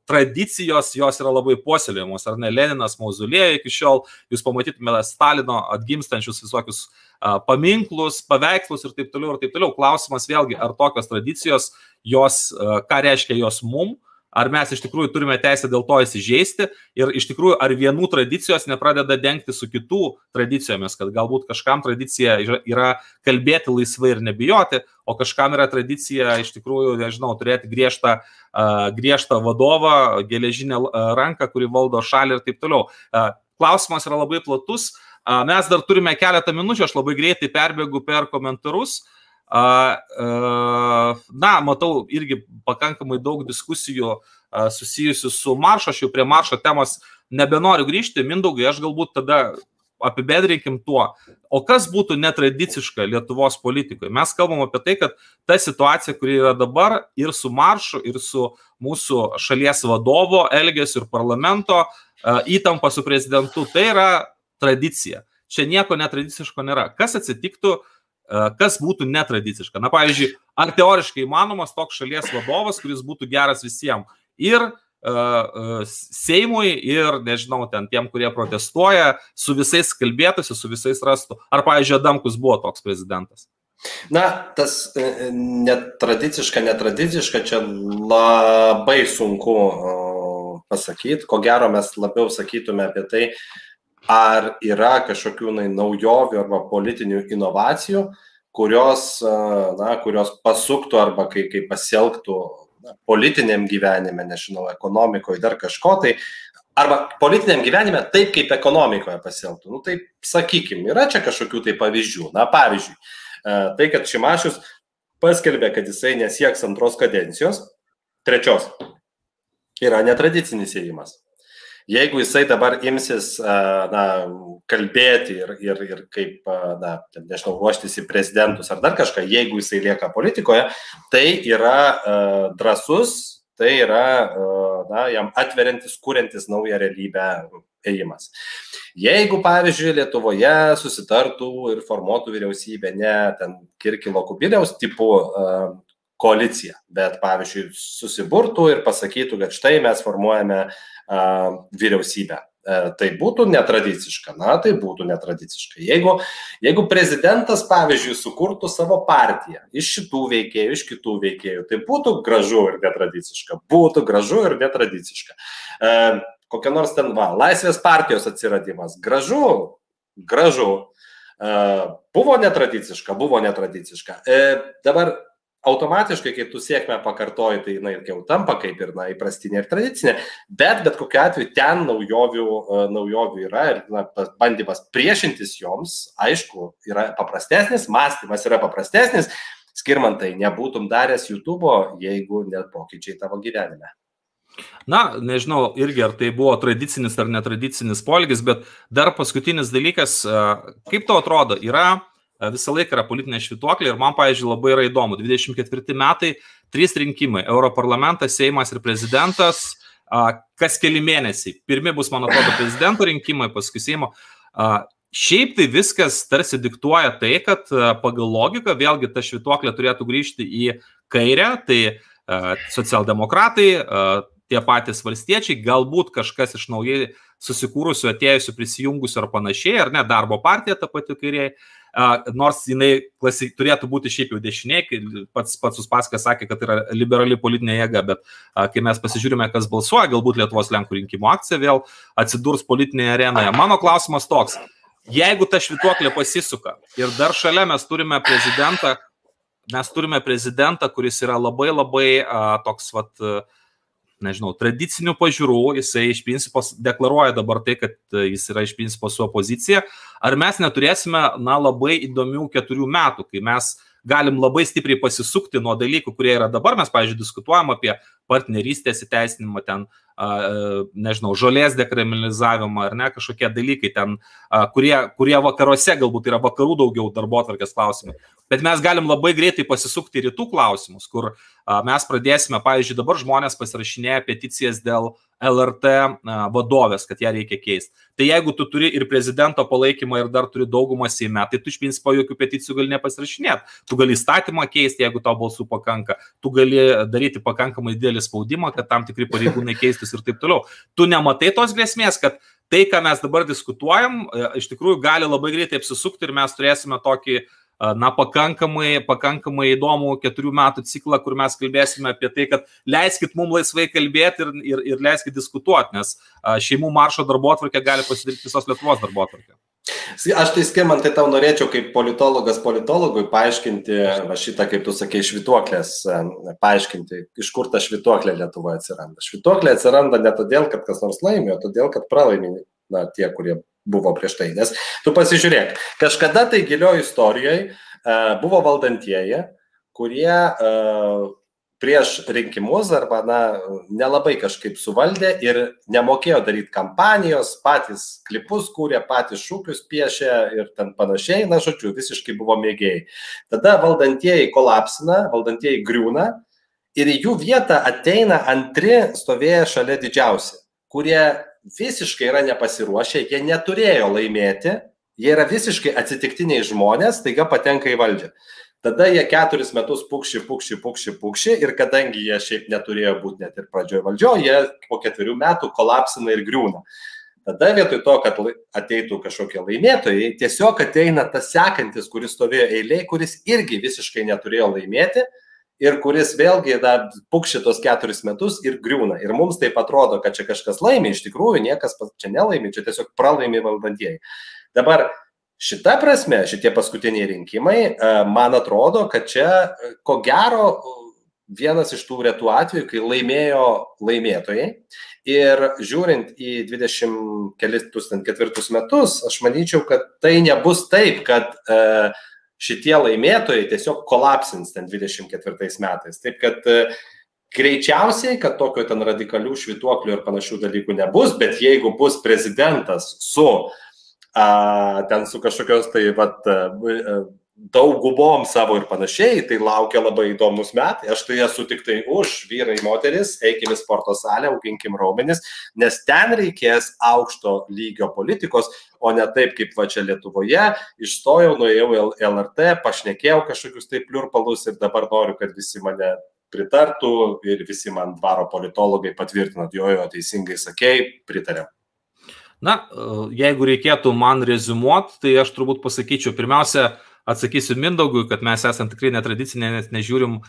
tradicijos jos yra labai puoselėjamos, ar ne, Leninas mauzulėje iki šiol, jūs pamatytumėte Stalino atgimstančius visokius paminklus, paveikslus ir taip toliau ir taip toliau. Klausimas vėlgi, ar tokios tradicijos, jos, ką reiškia jos mum, ar mes iš tikrųjų turime teisę dėl to įsižeisti ir iš tikrųjų ar vienų tradicijos nepradeda dengti su kitų tradicijomis, kad galbūt kažkam tradicija yra kalbėti laisvai ir nebijoti, o kažkam yra tradicija iš tikrųjų, nežinau, turėti griežtą, griežtą vadovą, geležinę ranką, kuri valdo šalį ir taip toliau. Klausimas yra labai platus. Mes dar turime keletą minučių, aš labai greitai perbėgu per komentarus. Uh, Na, matau irgi pakankamai daug diskusijų susijusių su maršo, aš jau prie maršo temos nebenoriu grįžti. Mindaugai, aš galbūt tada apibendrinkim tuo, o kas būtų netradiciška Lietuvos politikoje. Mes kalbam apie tai, kad ta situacija, kuri yra dabar ir su maršu, ir su mūsų šalies vadovo elgesiu ir parlamento įtampa su prezidentu, tai yra tradicija. Čia nieko netradiciško nėra. Kas atsitiktų, uh, kas būtų netradiciška. Na, pavyzdžiui, ar teoriškai įmanomas toks šalies vadovas, kuris būtų geras visiems. Ir uh, Seimui, ir, nežinau, ten tiem, kurie protestuoja, su visais kalbėtųsi, su visais rastų. Ar, pavyzdžiui, Adamkus buvo toks prezidentas? Na, tas e, netradiciška, netradiciška, čia labai sunku pasakyti. Ko gero mes labiau sakytume apie tai, ar yra kažkokių na, naujovių arba politinių inovacijų, kurios, na, kurios pasuktų arba kai, kai pasielgtų na, politiniam gyvenime, nežinau, ekonomikoje, dar kažko tai, arba politiniam gyvenime taip, kaip ekonomikoje pasielgtų. Nu, tai sakykime, yra čia kažkokių tai pavyzdžių. Na, pavyzdžiui, tai, kad Šimašius paskelbė, kad jisai nesieks antros kadencijos, trečios, yra netradicinis įėjimas jeigu jisai dabar imsis, na, kalbėti ir, ir, ir kaip, na, nežinau, ruoštis į prezidentus ar dar kažką, jeigu jisai lieka politikoje, tai yra drasus, tai yra, na, jam atveriantis, kuriantis naują realybę ėjimas. Jeigu, pavyzdžiui, Lietuvoje susitartų ir formuotų vyriausybę ne ten Kirkilo Kubiliaus tipų koaliciją, bet pavyzdžiui susiburtų ir pasakytų, kad štai mes formuojame uh, vyriausybę. Uh, tai būtų netradiciška, na tai būtų netradiciška. Jeigu, jeigu prezidentas, pavyzdžiui, sukurtų savo partiją iš šitų veikėjų, iš kitų veikėjų, tai būtų gražu ir netradiciška. Būtų gražu ir netradiciška. Uh, kokia nors ten va, laisvės partijos atsiradimas. Gražu, gražu. Uh, buvo netradiciška, buvo netradiciška. Dabar automatiškai, kai tu sėkmę pakartoji, tai jinai jau tampa kaip ir na, įprastinė ir tradicinė, bet bet kokiu atveju ten naujovių, uh, naujovių yra ir na, bandymas priešintis joms, aišku, yra paprastesnis, mąstymas yra paprastesnis, skirmantai nebūtum daręs YouTube, jeigu net pokyčiai tavo gyvenime. Na, nežinau irgi, ar tai buvo tradicinis ar netradicinis polgis, bet dar paskutinis dalykas, kaip tau atrodo, yra visą laiką yra politinė švituoklė ir man, pavyzdžiui, labai yra įdomu. 24 metai, trys rinkimai - Europarlamentas, Seimas ir prezidentas, kas keli mėnesiai. Pirmi bus, man atrodo, prezidento rinkimai, paskui Seimo. Šiaip tai viskas tarsi diktuoja tai, kad pagal logiką vėlgi ta švituoklė turėtų grįžti į kairę, tai socialdemokratai, tie patys valstiečiai, galbūt kažkas iš naujai susikūrusių, atėjusių, prisijungusių ar panašiai, ar ne, darbo partija ta pati kairiai, nors jinai klasik, turėtų būti šiaip jau dešinė, pats, pats Uspaskis sakė, kad yra liberali politinė jėga, bet kai mes pasižiūrime, kas balsuoja, galbūt Lietuvos Lenkų rinkimų akcija vėl atsidurs politinėje arenoje. Mano klausimas toks, jeigu ta švituoklė pasisuka ir dar šalia mes turime prezidentą, mes turime prezidentą, kuris yra labai labai a, toks, vat, a, nežinau, tradicinių pažiūrų, jisai iš principo deklaruoja dabar tai, kad e, jis yra iš principo su opozicija, ar mes neturėsime, na, labai įdomių keturių metų, kai mes galim labai stipriai pasisukti nuo dalykų, kurie yra dabar. Mes, pavyzdžiui, diskutuojam apie partnerystės įteisinimą, ten, e, nežinau, žolės dekriminalizavimą ar ne, kažkokie dalykai ten, kurie, kurie vakaruose galbūt yra vakarų daugiau darbo atvarkės klausimai. Bet mes galim labai greitai pasisukti rytų klausimus, kur mes pradėsime, pavyzdžiui, dabar žmonės pasirašinėja peticijas dėl LRT vadovės, kad ją reikia keisti. Tai jeigu tu turi ir prezidento palaikymą ir dar turi daugumą Seime, tai tu iš principo jokių peticijų gali nepasirašinėti. Tu gali įstatymą keisti, jeigu tau balsų pakanka. Tu gali daryti pakankamai didelį spaudimą, kad tam tikri pareigūnai keistus ir taip toliau. Tu nematai tos grėsmės, kad tai, ką mes dabar diskutuojam, e, iš tikrųjų gali labai greitai apsisukti ir mes turėsime tokį uh, na, pakankamai, pakankamai įdomų keturių metų ciklą, kur mes kalbėsime apie tai, kad leiskit mums laisvai kalbėti ir, ir, ir leiskit diskutuoti, nes šeimų maršo darbo atvarkė gali pasidaryti visos Lietuvos darbo atvarkė. Aš tai skirman, tai tau norėčiau kaip politologas politologui paaiškinti šitą, kaip tu sakei, švituoklės, paaiškinti, iš kur ta švituoklė Lietuvoje atsiranda. Švituoklė atsiranda ne todėl, kad kas nors laimėjo, todėl, kad pralaimė na, tie, kurie buvo prieš tai. Nes tu pasižiūrėk, kažkada tai gilioje istorijoje buvo valdantieji, kurie uh, prieš rinkimus arba na, nelabai kažkaip suvaldė ir nemokėjo daryti kampanijos, patys klipus kūrė, patys šūkius piešė ir ten panašiai, na, žodžiu, visiškai buvo mėgėjai. Tada valdantieji kolapsina, valdantieji griūna ir į jų vietą ateina antri stovėję šalia didžiausi, kurie visiškai yra nepasiruošę, jie neturėjo laimėti, jie yra visiškai atsitiktiniai žmonės, taiga patenka į valdžią. Tada jie keturis metus pukši, pukši, pukši, pukši ir kadangi jie šiaip neturėjo būti net ir pradžioje valdžioje, jie po ketverių metų kolapsina ir griūna. Tada vietoj to, kad ateitų kažkokie laimėtojai, tiesiog ateina tas sekantis, kuris stovėjo eiliai, kuris irgi visiškai neturėjo laimėti, ir kuris vėlgi da, pukši tos keturis metus ir griūna. Ir mums taip atrodo, kad čia kažkas laimi, iš tikrųjų niekas čia nelaimi, čia tiesiog pralaimi valdantieji. Dabar šita prasme, šitie paskutiniai rinkimai, e, man atrodo, kad čia e, ko gero vienas iš tų retų atvejų, kai laimėjo laimėtojai. Ir žiūrint į 24 metus, aš manyčiau, kad tai nebus taip, kad uh, šitie laimėtojai tiesiog kolapsins ten 24 metais. Taip kad e, greičiausiai, kad tokio ten radikalių švituoklių ir panašių dalykų nebus, bet jeigu bus prezidentas su a, ten su kažkokios tai vat, a, e, daugubom savo ir panašiai, tai laukia labai įdomus metai. Aš tai esu tik tai už vyrai, moteris, eikime į sporto salę, auginkim raumenis, nes ten reikės aukšto lygio politikos, o ne taip kaip va čia Lietuvoje, išstojau, nuėjau į LRT, pašnekėjau kažkokius taip pliurpalus ir dabar noriu, kad visi mane pritartų ir visi man dvaro politologai patvirtinat, jo, jo, teisingai sakėjai, pritarėm. Na, jeigu reikėtų man rezumuot, tai aš turbūt pasakyčiau, pirmiausia, atsakysiu Mindaugui, kad mes esame tikrai netradicinė, nes nežiūrim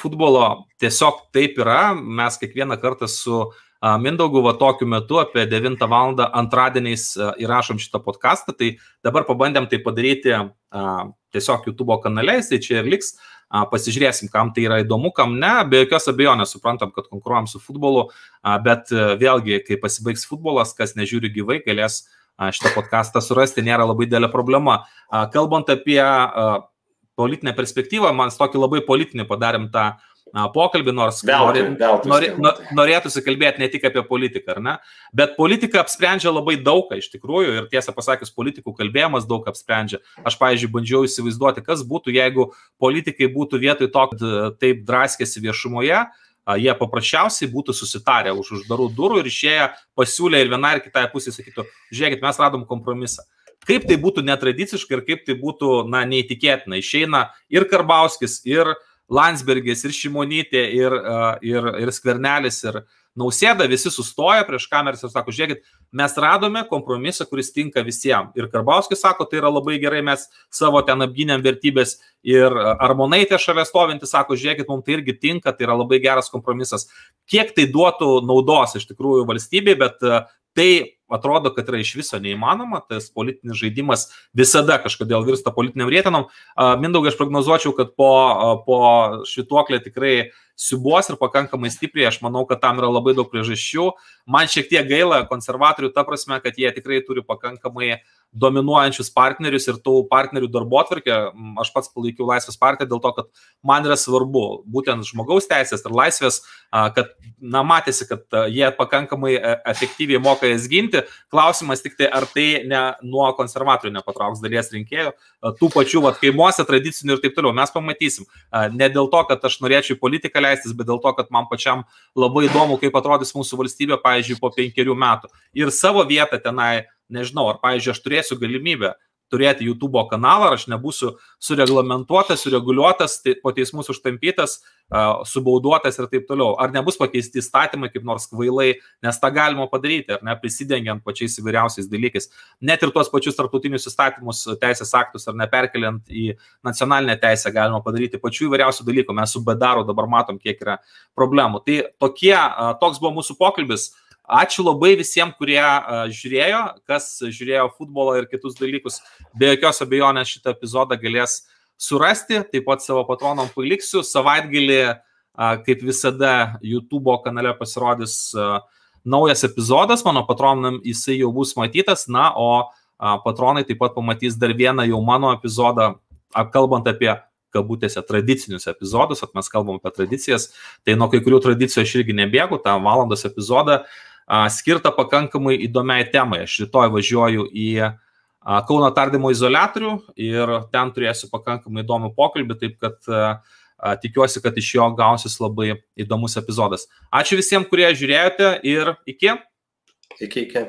futbolo. Tiesiog taip yra, mes kiekvieną kartą su Mindaugu va tokiu metu apie 9 val. antradieniais įrašom šitą podcastą, tai dabar pabandėm tai padaryti tiesiog YouTube kanale, jisai čia ir liks, pasižiūrėsim, kam tai yra įdomu, kam ne, be jokios abejonės suprantam, kad konkuruojam su futbolu, bet vėlgi, kai pasibaigs futbolas, kas nežiūri gyvai, galės uh, šitą podcastą surasti nėra labai didelė problema. Kalbant apie politinę perspektyvą, man tokį labai politinį padarėm tą pokalbį, nors veltui, norė, veltui norė, norėtųsi kalbėti ne tik apie politiką, ar ne? Bet politika apsprendžia labai daug ką iš tikrųjų ir tiesą pasakius, politikų kalbėjimas daug apsprendžia. Aš, pavyzdžiui, bandžiau įsivaizduoti, kas būtų, jeigu politikai būtų vietoj to, kad taip draskėsi viešumoje, jie paprasčiausiai būtų susitarę už uždarų durų ir išėję pasiūlę ir vienai ir kitai pusė sakytų, žiūrėkit, mes radom kompromisą. Kaip tai būtų netradiciška ir kaip tai būtų, na, neįtikėtina. Išeina ir Karbauskis, ir Landsbergis, ir Šimonytė, ir, ir, ir Skvernelis, ir, Nausėda visi sustoja prieš kameras ir sako, žiūrėkit, mes radome kompromisą, kuris tinka visiems. Ir Karbauskis sako, tai yra labai gerai, mes savo ten apgynėm vertybės. Ir Armonaitė šalia stovinti sako, žiūrėkit, mums tai irgi tinka, tai yra labai geras kompromisas. Kiek tai duotų naudos iš tikrųjų valstybei, bet tai atrodo, kad yra iš viso neįmanoma, tas politinis žaidimas visada kažkodėl virsta politiniam rėtinom. Mindaugai, aš prognozuočiau, kad po, po šituoklė tikrai siubos ir pakankamai stipriai, aš manau, kad tam yra labai daug priežasčių. Man šiek tiek gaila konservatorių, ta prasme, kad jie tikrai turi pakankamai dominuojančius partnerius ir tų partnerių darbo atvarkę. Aš pats palaikiau Laisvės partiją dėl to, kad man yra svarbu būtent žmogaus teisės ir laisvės, kad, na, matėsi, kad jie pakankamai e, efektyviai moka jas ginti. Klausimas tik tai, ar tai ne nuo konservatorių nepatrauks dalies rinkėjų, tų pačių, vad, kaimuose, tradicinių ir taip toliau. Mes pamatysim. Ne dėl to, kad aš norėčiau į politiką leistis, bet dėl to, kad man pačiam labai įdomu, kaip atrodys mūsų valstybė, pavyzdžiui, po penkerių metų. Ir savo vietą tenai nežinau, ar, pavyzdžiui, aš turėsiu galimybę turėti YouTube kanalą, ar aš nebūsiu sureglamentuotas, sureguliuotas, tai po teismus užtampytas, subauduotas ir taip toliau. Ar nebus pakeisti įstatymai kaip nors kvailai, nes tą galima padaryti, ar ne, prisidengiant pačiais įvairiausiais dalykais. Net ir tuos pačius tarptautinius įstatymus, teisės aktus, ar neperkeliant į nacionalinę teisę galima padaryti pačių įvairiausių dalykų. Mes su bedaro dabar matom, kiek yra problemų. Tai tokie, toks buvo mūsų pokalbis Ačiū labai visiems, kurie žiūrėjo, kas žiūrėjo futbolą ir kitus dalykus. Be jokios abejonės šitą epizodą galės surasti, taip pat savo patronom paliksiu. Savaitgalį, kaip visada, YouTube kanale pasirodys naujas epizodas, mano patronam jisai jau bus matytas, na, o patronai taip pat pamatys dar vieną jau mano epizodą, kalbant apie kabutėse tradicinius epizodus, at mes kalbam apie tradicijas, tai nuo kai kurių tradicijų aš irgi nebėgu, tą valandos epizodą. uh, skirtą pakankamai įdomiai temai. Aš rytoj važiuoju į Kauno tardymo izolatorių ir ten turėsiu pakankamai įdomų pokalbį, taip kad tikiuosi, kad iš jo gausis labai įdomus epizodas. Ačiū visiems, kurie žiūrėjote ir iki. Iki, iki.